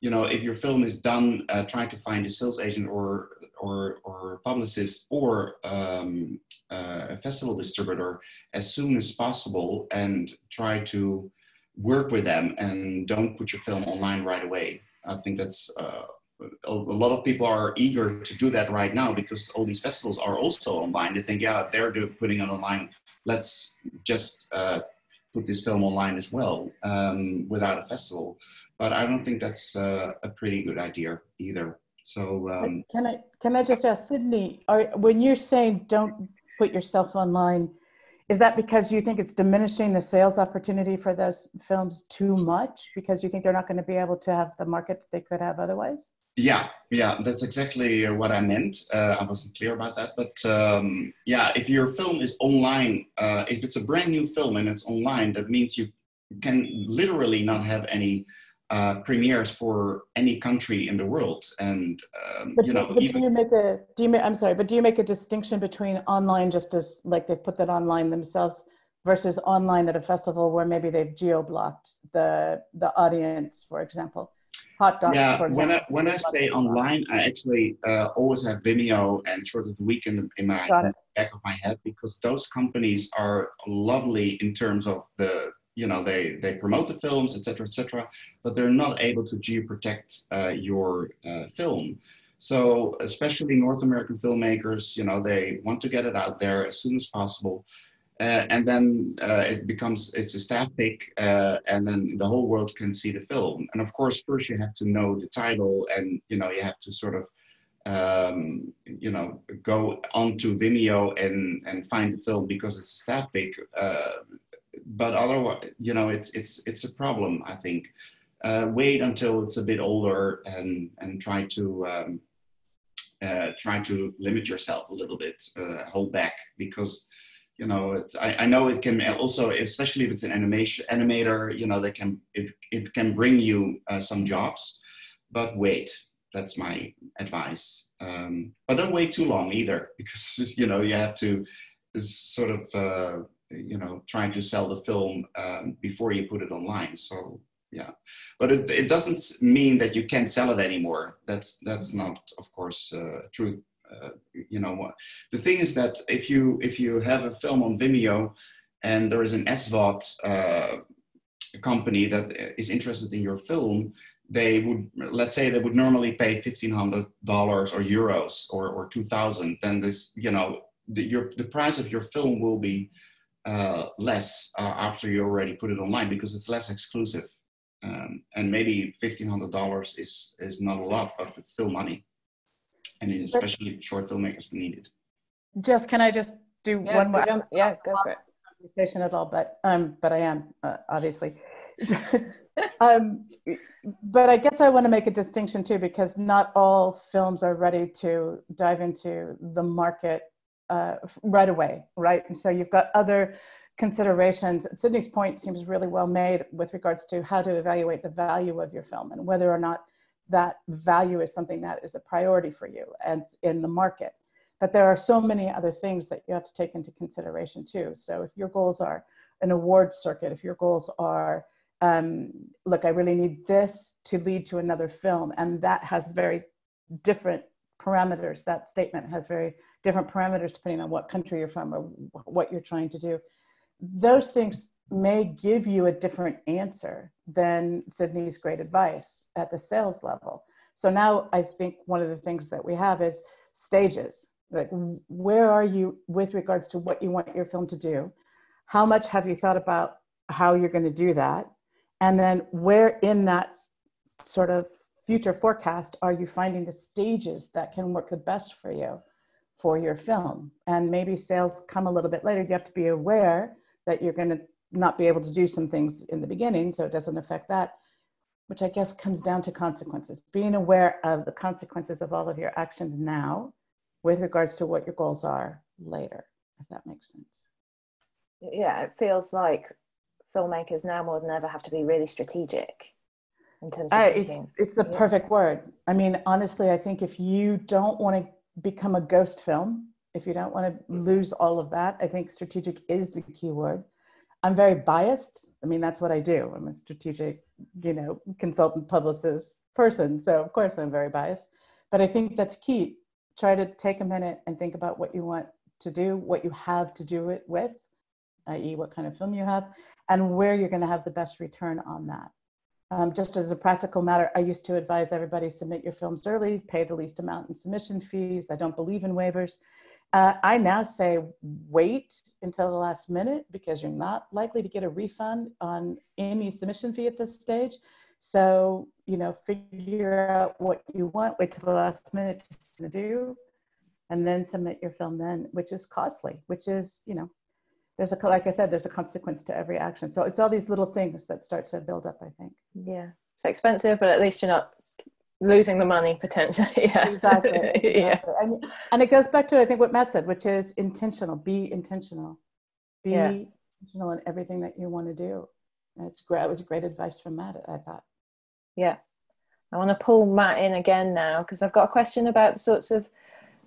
[SPEAKER 5] you know, if your film is done uh, trying to find a sales agent or or, or publicist or um, uh, a festival distributor as soon as possible and try to work with them and don't put your film online right away. I think that's uh, a, lot of people are eager to do that right now because all these festivals are also online. They think, yeah, they're do, putting it online. Let's just uh, put this film online as well um, without a festival. But I don't think that's uh, a pretty good idea either. So um,
[SPEAKER 4] can I can I just ask Sydney? Are, when you're saying don't put yourself online, is that because you think it's diminishing the sales opportunity for those films too much because you think they're not going to be able to have the market that they could have otherwise?
[SPEAKER 5] Yeah, yeah, that's exactly what I meant. Uh, I wasn't clear about that, but um, yeah, if your film is online, uh, if it's a brand new film and it's online, that means you can literally not have any uh, premieres for any country in the world. And um,
[SPEAKER 4] but
[SPEAKER 5] you know,
[SPEAKER 4] but even, do you make a do you make, I'm sorry, but do you make a distinction between online, just as like they've put that online themselves, versus online at a festival where maybe they've geo blocked the the audience, for example? Hot dogs.
[SPEAKER 5] Yeah, when I when I say online, I actually uh, always have Vimeo and Short of the Week in, in my back of my head because those companies are lovely in terms of the you know they they promote the films etc etc but they're not able to geoprotect uh, your uh, film. So especially north american filmmakers you know they want to get it out there as soon as possible and then uh, it becomes it's a staff pick uh, and then the whole world can see the film. And of course first you have to know the title and you know you have to sort of um, you know go onto vimeo and and find the film because it's a staff pick uh, but otherwise you know it's it's it's a problem i think. Uh, wait until it's a bit older and and try to um, uh, try to limit yourself a little bit hold back because you know I, I know it can also especially if it's an animation animator you know they can it, it can bring you uh, some jobs. But wait that's my advice. Um, but don't wait too long either [laughs] because you know you have to sort of uh, you know trying to sell the film um, before you put it online. So yeah. But it, it doesn't mean that you can't sell it anymore. That's that's not of course uh, true uh, you know the thing is that if you if you have a film on vimeo and there is an svod uh, company that is interested in your film they would let's say they would normally pay $1500 or euros or, or 2000 then this you know the, your, the price of your film will be uh, less uh, after you already put it online because it's less exclusive. Um, and maybe $1500 is is not a lot but it's still money and especially but, short filmmakers need it.
[SPEAKER 4] Just can I just do
[SPEAKER 1] yeah,
[SPEAKER 4] one more?
[SPEAKER 1] Yeah, go for it.
[SPEAKER 4] Conversation at all, but um, but I am uh, obviously. [laughs] um, but I guess I want to make a distinction too, because not all films are ready to dive into the market uh, right away, right? And so you've got other considerations. Sydney's point seems really well made with regards to how to evaluate the value of your film and whether or not that value is something that is a priority for you and in the market. But there are so many other things that you have to take into consideration too. So if your goals are an award circuit, if your goals are, um, look, I really need this to lead to another film, and that has very different parameters. That statement has very different parameters depending on what country you're from or what you're trying to do. Those things may give you a different answer than Sydney's great advice at the sales level. So now I think one of the things that we have is stages. Like, where are you with regards to what you want your film to do? How much have you thought about how you're going to do that? And then, where in that sort of future forecast are you finding the stages that can work the best for you for your film? And maybe sales come a little bit later. You have to be aware that you're going to not be able to do some things in the beginning, so it doesn't affect that, which I guess comes down to consequences. Being aware of the consequences of all of your actions now with regards to what your goals are later, if that makes sense.
[SPEAKER 1] Yeah, it feels like filmmakers now more than ever have to be really strategic in terms of
[SPEAKER 4] thinking. It, it's the yeah. perfect word. I mean, honestly, I think if you don't want to become a ghost film, if you don't want to mm-hmm. lose all of that, I think strategic is the key word. I'm very biased. I mean, that's what I do. I'm a strategic, you know, consultant, publicist person. So of course I'm very biased. But I think that's key. Try to take a minute and think about what you want to do, what you have to do it with, i.e., what kind of film you have, and where you're going to have the best return on that. Um, just as a practical matter, I used to advise everybody submit your films early, pay the least amount in submission fees. I don't believe in waivers. Uh, I now say wait until the last minute because you're not likely to get a refund on any submission fee at this stage. So, you know, figure out what you want, wait till the last minute to do, and then submit your film then, which is costly, which is, you know, there's a, like I said, there's a consequence to every action. So it's all these little things that start to build up, I think.
[SPEAKER 1] Yeah. So expensive, but at least you're not losing the money potentially. [laughs] yeah.
[SPEAKER 4] Exactly. [laughs] exactly. yeah. And, and it goes back to, I think, what Matt said, which is intentional. Be intentional. Be yeah. intentional in everything that you want to do. And it's great. It was great advice from Matt, I thought.
[SPEAKER 1] Yeah. I want to pull Matt in again now because I've got a question about the sorts of.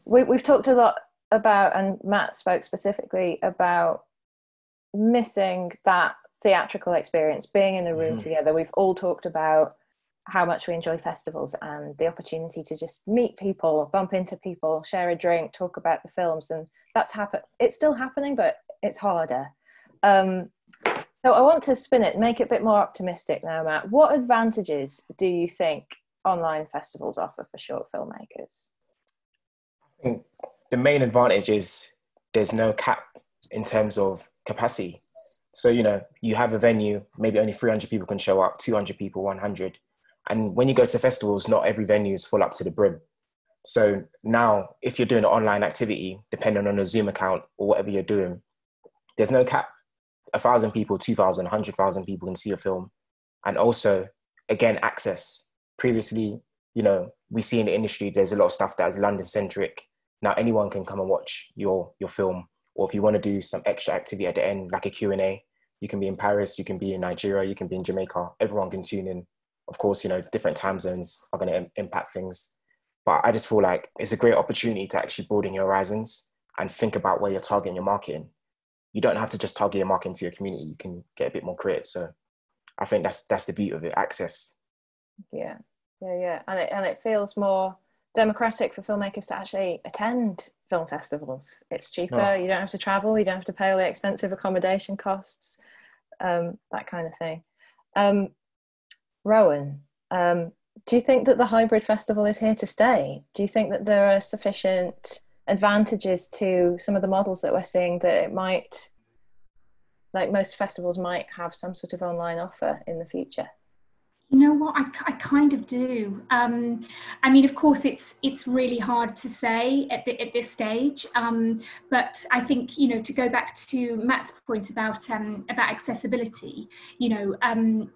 [SPEAKER 1] We, we've talked a lot about, and Matt spoke specifically about missing that theatrical experience, being in the room mm. together. We've all talked about how much we enjoy festivals and the opportunity to just meet people, bump into people, share a drink, talk about the films, and that's happen. It's still happening, but it's harder. Um, so I want to spin it, make it a bit more optimistic now, Matt. What advantages do you think online festivals offer for short filmmakers?
[SPEAKER 2] I think the main advantage is there's no cap in terms of capacity. So, you know, you have a venue, maybe only 300 people can show up, 200 people, 100. And when you go to festivals, not every venue is full up to the brim. So now, if you're doing an online activity, depending on a Zoom account or whatever you're doing, there's no cap a thousand people, two thousand, a hundred thousand people can see a film, and also again access. Previously, you know, we see in the industry there's a lot of stuff that is London centric. Now anyone can come and watch your your film, or if you want to do some extra activity at the end, like a Q and A, you can be in Paris, you can be in Nigeria, you can be in Jamaica. Everyone can tune in. Of course, you know, different time zones are going to Im- impact things, but I just feel like it's a great opportunity to actually broaden your horizons and think about where you're targeting your marketing you don't have to just target your marketing to your community. You can get a bit more creative. So I think that's that's the beauty of it, access.
[SPEAKER 1] Yeah, yeah, yeah, and it and it feels more democratic for filmmakers to actually attend film festivals. It's cheaper. Oh. You don't have to travel. You don't have to pay all the expensive accommodation costs, um, that kind of thing. Um, Rowan, um, do you think that the hybrid festival is here to stay? Do you think that there are sufficient advantages to some of the models that we're seeing that it might like most festivals might have some sort of online offer in the future?
[SPEAKER 3] You know what? I, I kind of do. Um, i mean of course it's it's really hard to say at, the, at this stage um, but i think you know to go back to matt's point about um, about accessibility you know um,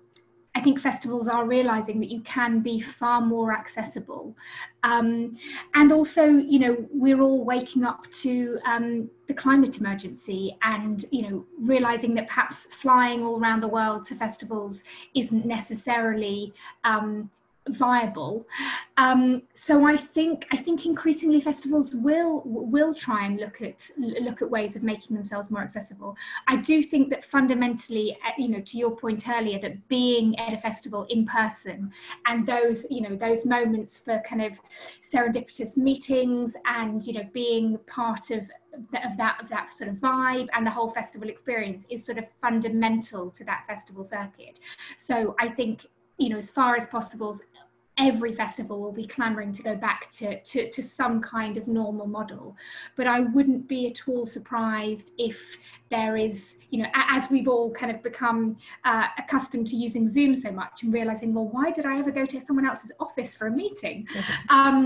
[SPEAKER 3] I think festivals are realizing that you can be far more accessible. Um, and also, you know, we're all waking up to um, the climate emergency and, you know, realizing that perhaps flying all around the world to festivals isn't necessarily um, viable. Um, so I think I think increasingly festivals will will try and look at look at ways of making themselves more accessible. I do think that fundamentally, uh, you know, to your point earlier, that being at a festival in person and those you know those moments for kind of serendipitous meetings and you know being part of of that of that sort of vibe and the whole festival experience is sort of fundamental to that festival circuit so i think you know, as far as possible, every festival will be clamoring to go back to, to, to, some kind of normal model. But I wouldn't be at all surprised if there is, you know, as we've all kind of become uh, accustomed to using Zoom so much and realizing, well, why did I ever go to someone else's office for a meeting? Mm-hmm. Um,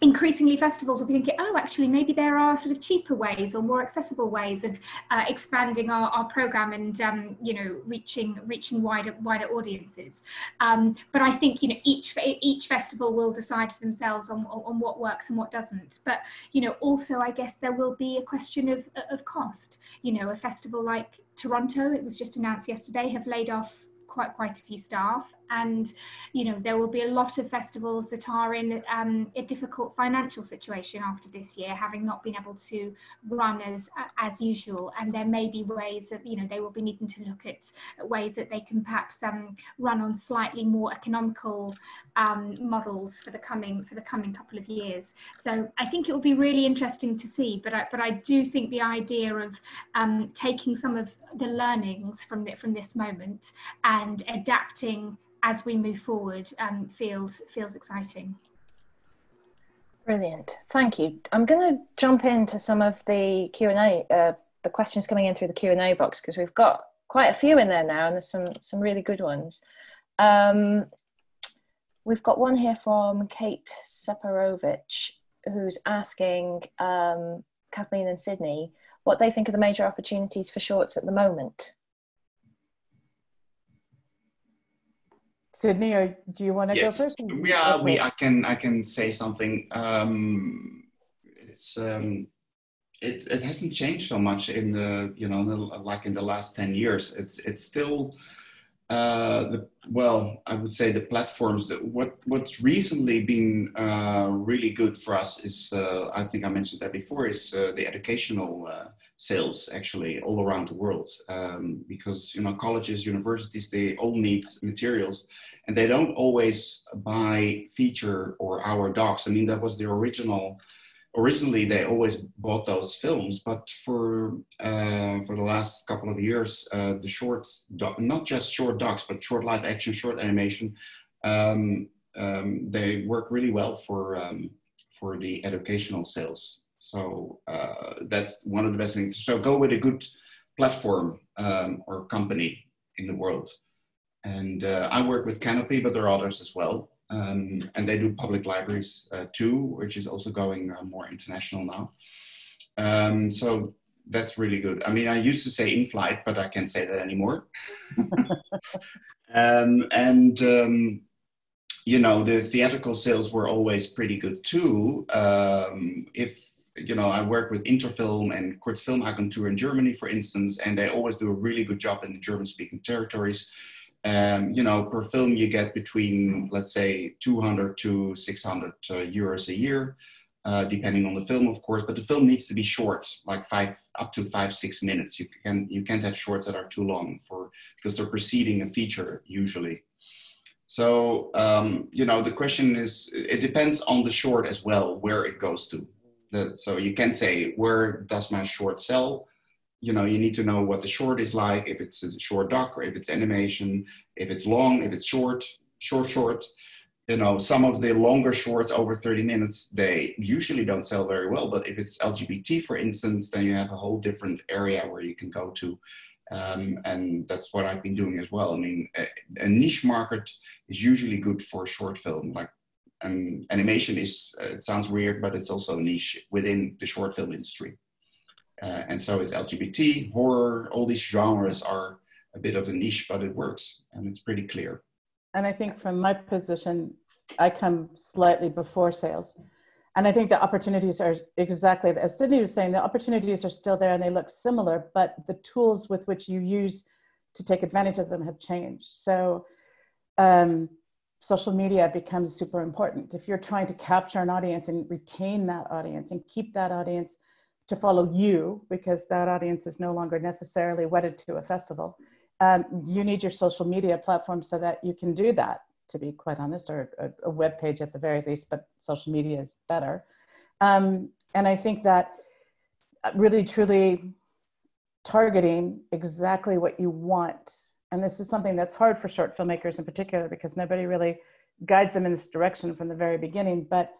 [SPEAKER 3] increasingly, festivals will be thinking, oh, actually, maybe there are sort of cheaper ways or more accessible ways of uh, expanding our, our program and, um, you know, reaching reaching wider wider audiences. Um, but I think, you know, each each festival will decide for themselves on, on what works and what doesn't. But, you know, also, I guess there will be a question of, of cost. You know, a festival like Toronto, it was just announced yesterday, have laid off quite quite a few staff and you know there will be a lot of festivals that are in um, a difficult financial situation after this year having not been able to run as as usual. And there may be ways of you know they will be needing to look at ways that they can perhaps um, run on slightly more economical um, models for the coming for the coming couple of years. So I think it will be really interesting to see but I, but I do think the idea of um, taking some of the learnings from the, from this moment and adapting as we move forward um, feels feels exciting.
[SPEAKER 1] Brilliant, thank you. I'm going to jump into some of the Q and A, uh, the questions coming in through the Q and A box because we've got quite a few in there now, and there's some some really good ones. Um, we've got one here from Kate Separovich, who's asking um, Kathleen and Sydney what they think are the major opportunities for shorts at the moment.
[SPEAKER 4] Sydney, or do you want to yes. go first?
[SPEAKER 5] Yeah, okay. we. I can. I can say something. Um, it's. Um, it, it hasn't changed so much in the you know like in the last 10 years it's it's still Uh, the, well, I would say the platforms that what what's recently been uh, really good for us is uh, I think I mentioned that before is uh, the educational uh, sales actually all around the world um, because you know colleges universities they all need materials and they don't always buy feature or our docs. I mean that was the original originally they always bought those films, but for uh, for the last couple of years, uh, the short, not just short docs, but short live action, short animation, um, um, they work really well for um, for the educational sales. So uh, that's one of the best things. So go with a good platform um, or company in the world. And uh, I work with Kanopy, but there are others as well. Um, and they do public libraries uh, too, which is also going uh, more international now. Um, so that's really good. I mean, I used to say in flight, but I can't say that anymore. [laughs] um, and um, you know, the theatrical sales were always pretty good too. Um, if you know, I work with Interfilm and Kurzfilmagentur in Germany, for instance, and they always do a really good job in the German-speaking territories um, you know, per film you get between, let's say, 200 to 600 uh, euros a year, uh, depending on the film, of course. But the film needs to be short, like five up to five six minutes. You can you can't have shorts that are too long for because they're preceding a feature usually. So um, you know, the question is, it depends on the short as well, where it goes to. The, so you can say, where does my short sell? You know you need to know what the short is like if it's a short doc or if it's animation if it's long if it's short short short. You know some of the longer shorts over 30 minutes they usually don't sell very well but if it's lgbt for instance then you have a whole different area where you can go to. Um, and that's what i've been doing as well. I mean a, a, niche market is usually good for a short film like and animation is uh, it sounds weird but it's also a niche within the short film industry uh, and so is LGBT, horror, all these genres are a bit of a niche, but it works and it's pretty clear.
[SPEAKER 4] And I think from my position, I come slightly before sales. And I think the opportunities are exactly as Sydney was saying, the opportunities are still there and they look similar, but the tools with which you use to take advantage of them have changed. So um, social media becomes super important. If you're trying to capture an audience and retain that audience and keep that audience to follow you because that audience is no longer necessarily wedded to a festival. Um, you need your social media platform so that you can do that, to be quite honest, or a, a web page at the very least, but social media is better. Um, and I think that really truly targeting exactly what you want. And this is something that's hard for short filmmakers in particular because nobody really guides them in this direction from the very beginning. But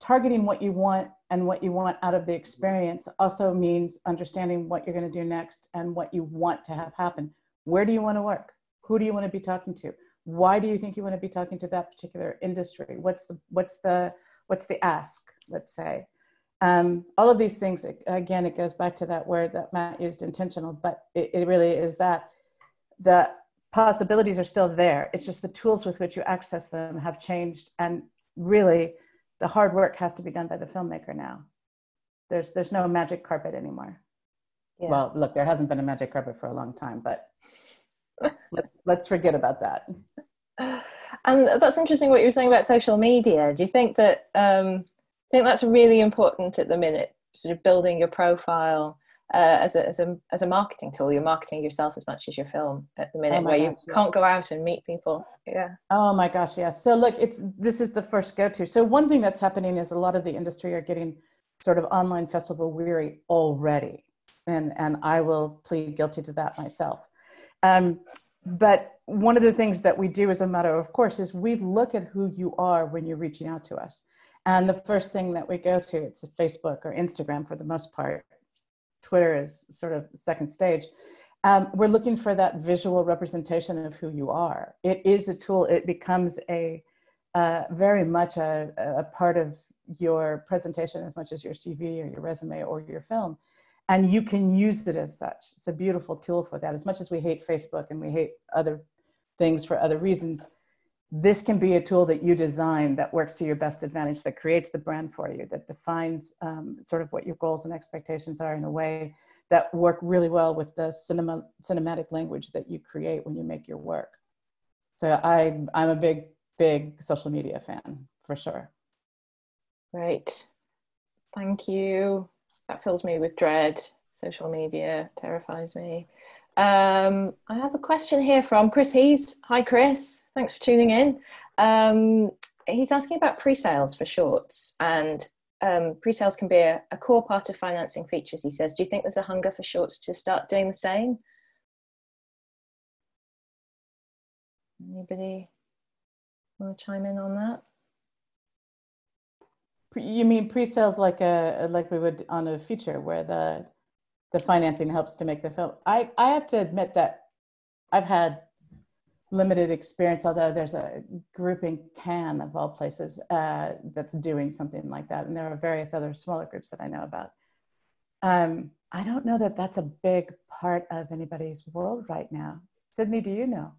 [SPEAKER 4] targeting what you want and what you want out of the experience also means understanding what you're going to do next and what you want to have happen. Where do you want to work? Who do you want to be talking to? Why do you think you want to be talking to that particular industry? What's the what's the what's the ask? Let's say. Um, all of these things again it goes back to that word that matt used intentional but it, it really is that the possibilities are still there it's just the tools with which you access them have changed and really the hard work has to be done by the filmmaker now. There's there's no magic carpet anymore. Yeah. Well, look, there hasn't been a magic carpet for a long time, but let, let's forget about that.
[SPEAKER 1] And that's interesting what you're saying about social media. Do you think that um, think that's really important at the minute? Sort of building your profile uh, as, a, as, a, as a marketing tool. You're marketing yourself as much as your film at the minute, oh where gosh, you can't go out and meet people. Yeah.
[SPEAKER 4] Oh my gosh, yes. So look, it's this is the first go-to. So one thing that's happening is a lot of the industry are getting sort of online festival weary already, and and I will plead guilty to that myself. Um, but one of the things that we do as a matter of course is we look at who you are when you're reaching out to us. And the first thing that we go to, it's Facebook or Instagram for the most part, Twitter is sort of second stage. Um, we're looking for that visual representation of who you are. It is a tool. It becomes a uh, very much a, a part of your presentation as much as your CV or your resume or your film. And you can use it as such. It's a beautiful tool for that. As much as we hate Facebook and we hate other things for other reasons, this can be a tool that you design that works to your best advantage, that creates the brand for you, that defines um, sort of what your goals and expectations are in a way that work really well with the cinema, cinematic language that you create when you make your work. So I I'm a big big social media fan for sure.
[SPEAKER 1] Great, thank you. That fills me with dread. Social media terrifies me. Um, I have a question here from Chris Hees. Hi, Chris. Thanks for tuning in. Um, he's asking about pre-sales for shorts and um, pre-sales can be a, a, core part of financing features he says do you think there's a hunger for shorts to start doing the same anybody want to chime in on that
[SPEAKER 4] you mean pre-sales like a like we would on a feature where the the financing helps to make the film i i have to admit that i've had limited experience, although there's a group in Cannes of all places uh, that's doing something like that. And there are various other smaller groups that I know about. Um, I don't know that that's a big part of anybody's world right now. Sydney, do you know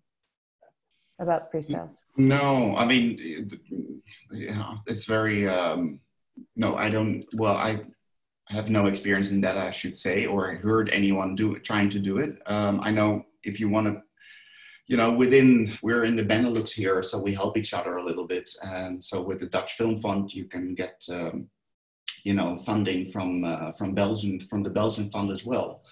[SPEAKER 4] about pre-sales?
[SPEAKER 5] No, I mean, yeah, it's very, um, no, I don't, well, I have no experience in that, I should say, or heard anyone do trying to do it. Um, I know if you want to you know, within we're in the Benelux here, so we help each other a little bit. And so with the Dutch Film Fund, you can get, um, you know, funding from uh, from Belgium from the Belgian fund as well.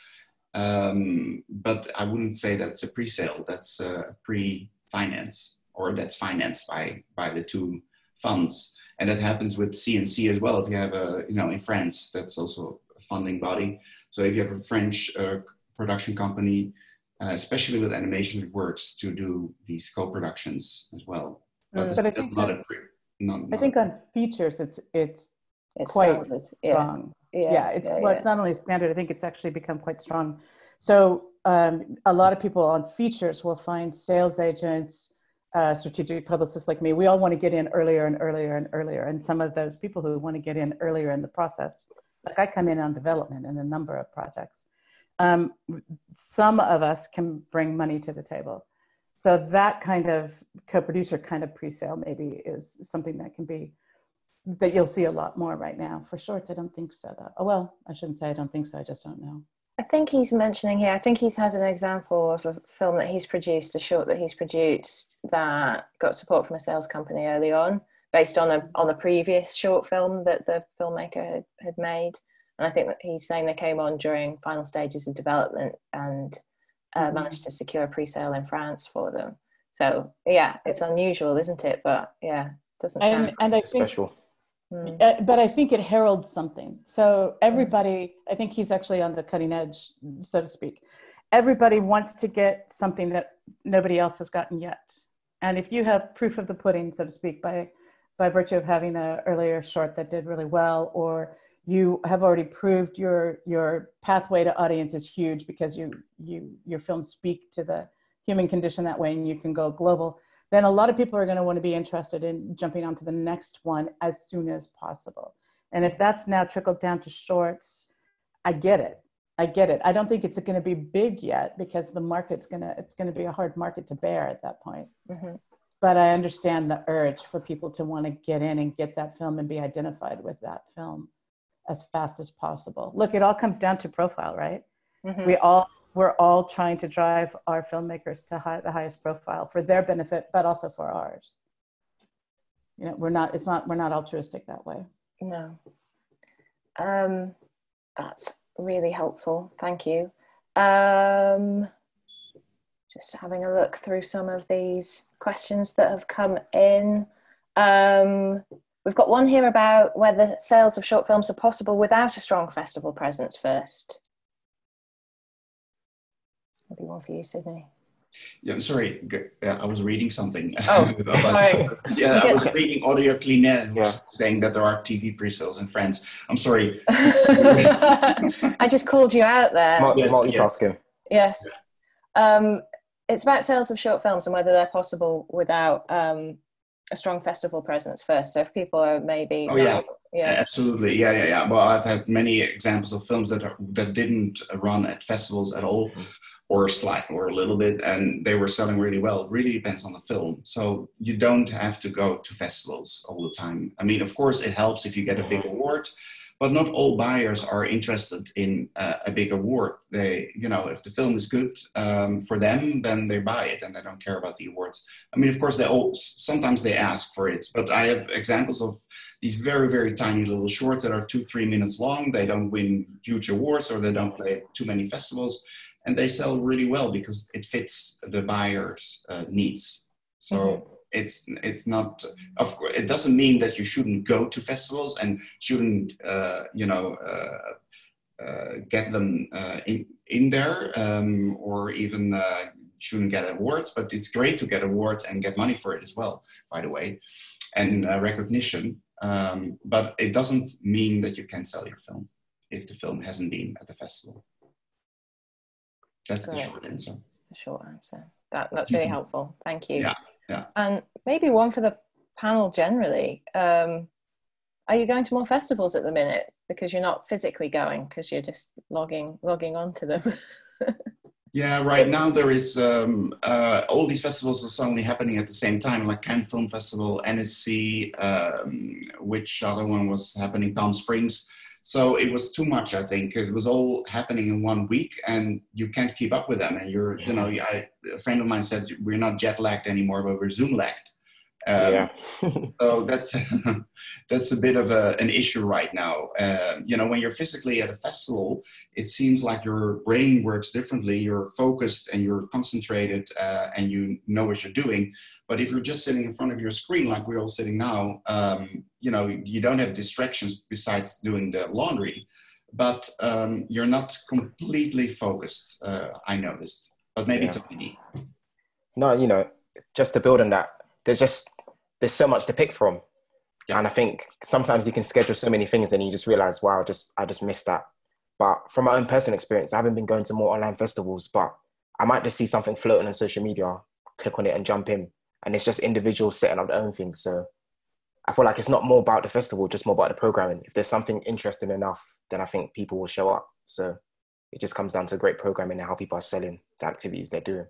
[SPEAKER 5] Um, but I wouldn't say that's a pre-sale. That's a pre-finance, or that's financed by by the two funds. And that happens with CNC as well. If you have a, you know, in France, that's also a funding body. So if you have a French uh, production company uh, especially with animation, it works to do these co-productions as well.
[SPEAKER 4] But, mm. but I think not that, a pre, not, not I think on features, it's it's, it's quite strong. Yeah, yeah it's yeah, well, yeah. it's not only standard. I think it's actually become quite strong. So um, a lot of people on features will find sales agents, uh, strategic publicists like me. We all want to get in earlier and earlier and earlier. And some of those people who want to get in earlier in the process, like I come in on development in a number of projects um, some of us can bring money to the table. So that kind of co-producer kind of pre-sale maybe is something that can be that you'll see a lot more right now. For shorts, I don't think so. Though. Oh well, I shouldn't say I don't think so. I just don't know.
[SPEAKER 1] I think he's mentioning here. I think he has an example of a film that he's produced, a short that he's produced that got support from a sales company early on, based on a on a previous short film that the filmmaker had, had made. And I think that he's saying they came on during final stages of development and uh, mm-hmm. managed to secure a pre-sale in France for them. So yeah, it's unusual, isn't it? But yeah, doesn't sound
[SPEAKER 4] and, and I think, special. Mm. But I think it heralds something. So everybody, I think he's actually on the cutting edge, so to speak. Everybody wants to get something that nobody else has gotten yet. And if you have proof of the pudding, so to speak, by by virtue of having an earlier short that did really well, or you have already proved your your pathway to audience is huge because you you your films speak to the human condition that way and you can go global then a lot of people are going to want to be interested in jumping onto the next one as soon as possible and if that's now trickled down to shorts i get it i get it i don't think it's going to be big yet because the market's going to it's going to be a hard market to bear at that point mm-hmm. but i understand the urge for people to want to get in and get that film and be identified with that film as fast as possible. Look, it all comes down to profile, right? Mm-hmm. We all we're all trying to drive our filmmakers to high, the highest profile for their benefit, but also for ours. You know, we're not. It's not. We're not altruistic that way.
[SPEAKER 1] No. Um, that's really helpful. Thank you. Um, just having a look through some of these questions that have come in. Um, We've got one here about whether sales of short films are possible without a strong festival presence first. Maybe one for you, Sydney.
[SPEAKER 5] Yeah, sorry, I was reading something. [laughs]
[SPEAKER 1] Oh, [laughs] sorry. [laughs]
[SPEAKER 5] yeah, I was reading Audio Clinet, who was saying that there are TV pre-sales in France. I'm sorry.
[SPEAKER 1] I just called you out there.
[SPEAKER 2] yes, multitasking.
[SPEAKER 1] Yes. Yeah. Um, it's about sales of short films and whether they're possible without um, a strong festival presence first. So if people are maybe
[SPEAKER 5] oh yeah. yeah absolutely yeah yeah yeah well I've had many examples of films that are, that didn't run at festivals at all mm-hmm. Or slight or a little bit and they were selling really well it really depends on the film so you don't have to go to festivals all the time I mean of course it helps if you get a big mm-hmm. award but not all buyers are interested in uh, a big award. They, you know, if the film is good um, for them, then they buy it and they don't care about the awards. I mean, of course, they all sometimes they ask for it, but I have examples of these very very tiny little shorts that are two three minutes long. They don't win huge awards or they don't play too many festivals, and they sell really well because it fits the buyer's uh, needs. So. Mm-hmm it's it's not of course it doesn't mean that you shouldn't go to festivals and shouldn't uh, you know uh, uh, get them uh, in in there um, or even uh, shouldn't get awards but it's great to get awards and get money for it as well by the way and uh, recognition um, but it doesn't mean that you can sell your film if the film hasn't been at the festival that's Great. the short answer
[SPEAKER 1] that's the short answer that, that's really mm-hmm. helpful thank you
[SPEAKER 5] yeah yeah.
[SPEAKER 1] And maybe one for the panel generally. Um, are you going to more festivals at the minute because you're not physically going because you're just logging logging onto them? [laughs]
[SPEAKER 5] yeah, right now there is um, uh, all these festivals are suddenly happening at the same time, like Cannes Film Festival, Annecy, um, which other one was happening, Palm Springs. So it was too much, I think. It was all happening in one week, and you can't keep up with them. And you're, you know, I, a friend of mine said we're not jet lagged anymore, but we're Zoom lagged. Um, yeah. [laughs] so that's [laughs] that's a bit of a, an issue right now. Uh, you know, when you're physically at a festival, it seems like your brain works differently. You're focused and you're concentrated, uh, and you know what you're doing. But if you're just sitting in front of your screen, like we're all sitting now, um, you know, you don't have distractions besides doing the laundry. But um, you're not completely focused. Uh, I noticed, but maybe yeah. it's only me.
[SPEAKER 2] No, you know, just to build on that, there's just there's so much to pick from. Yeah. And I think sometimes you can schedule so many things and you just realize, wow, just I just missed that. But from my own personal experience, I haven't been going to more online festivals, but I might just see something floating on social media, click on it and jump in. And it's just individuals setting up their own things. So I feel like it's not more about the festival, just more about the programming. If there's something interesting enough, then I think people will show up. So it just comes down to great programming and how people are selling the activities they're doing.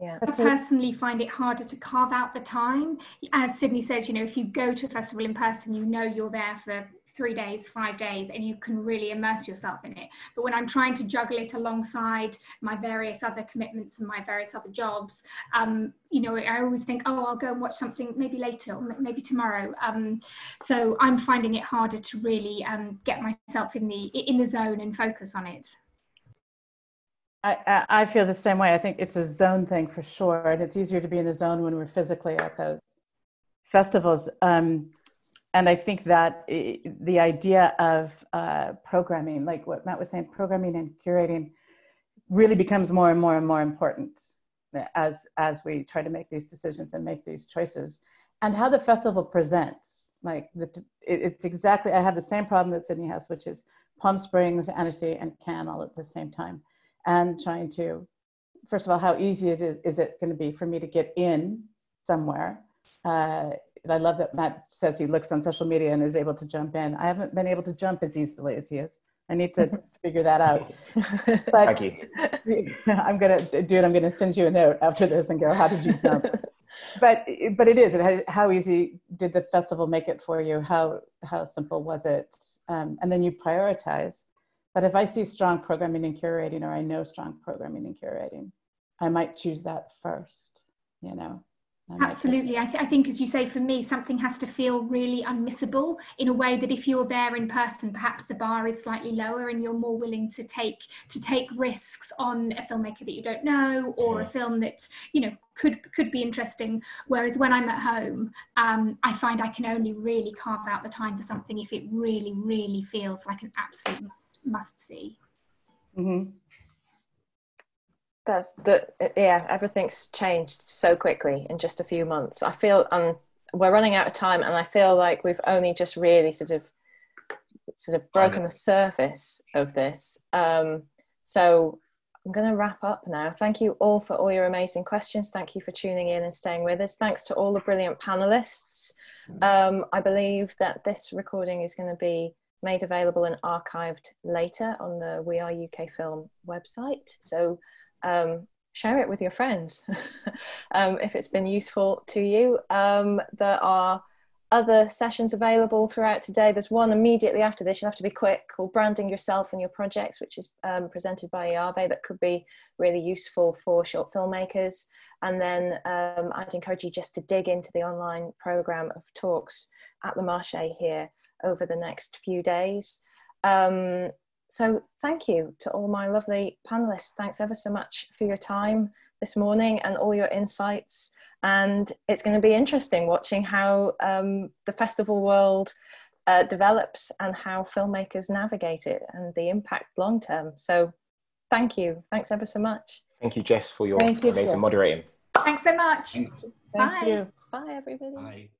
[SPEAKER 3] Yeah. I personally find it harder to carve out the time. As Sydney says, you know, if you go to a festival in person, you know you're there for three days, five days, and you can really immerse yourself in it. But when I'm trying to juggle it alongside my various other commitments and my various other jobs, um, you know, I always think, oh, I'll go and watch something maybe later or maybe tomorrow. Um, so I'm finding it harder to really um, get myself in the in the zone and focus on it.
[SPEAKER 4] I, I feel the same way. I think it's a zone thing for sure. And it's easier to be in the zone when we're physically at those festivals. Um, and I think that the idea of uh, programming, like what Matt was saying, programming and curating really becomes more and more and more important as, as we try to make these decisions and make these choices. And how the festival presents, like the, it, it's exactly, I have the same problem that Sydney has, which is Palm Springs, Annecy, and Cannes all at the same time and trying to, first of all, how easy it is, is it going to be for me to get in somewhere? Uh, I love that Matt says he looks on social media and is able to jump in. I haven't been able to jump as easily as he is. I need to [laughs] figure that out. [laughs]
[SPEAKER 2] But Thank [laughs] you.
[SPEAKER 4] I'm gonna do it. I'm gonna send you a note after this and go, how did you jump? but but it is. It how easy did the festival make it for you? How how simple was it? Um, and then you prioritize. But if I see strong programming and curating, or I know strong programming and curating, I might choose that first, you know.
[SPEAKER 3] Absolutely. I, th- I, think, as you say, for me, something has to feel really unmissable in a way that if you're there in person, perhaps the bar is slightly lower and you're more willing to take to take risks on a filmmaker that you don't know or a film that you know could could be interesting. Whereas when I'm at home, um, I find I can only really carve out the time for something if it really, really feels like an absolute must must see.
[SPEAKER 1] Mm-hmm that's the yeah everything's changed so quickly in just a few months. I feel um we're running out of time and i feel like we've only just really sort of sort of broken the surface of this. Um so i'm going to wrap up now. Thank you all for all your amazing questions. Thank you for tuning in and staying with us. Thanks to all the brilliant panelists. Um i believe that this recording is going to be made available and archived later on the we are uk film website. So um, share it with your friends [laughs] um, if it's been useful to you. Um, there are other sessions available throughout today. There's one immediately after this. You'll have to be quick called Branding Yourself and Your Projects, which is um, presented by IAVE that could be really useful for short filmmakers. And then um, I'd encourage you just to dig into the online program of talks at the Marche here over the next few days. Um, so thank you to all my lovely panelists. Thanks ever so much for your time this morning and all your insights and it's going to be interesting watching how um, the festival world uh, develops and how filmmakers navigate it and the impact long term. So, thank you. Thanks ever so much.
[SPEAKER 2] Thank you, Jess, for your amazing moderating.
[SPEAKER 3] Thanks so much.
[SPEAKER 4] Thank
[SPEAKER 3] Bye.
[SPEAKER 4] You.
[SPEAKER 1] Bye, everybody. Bye.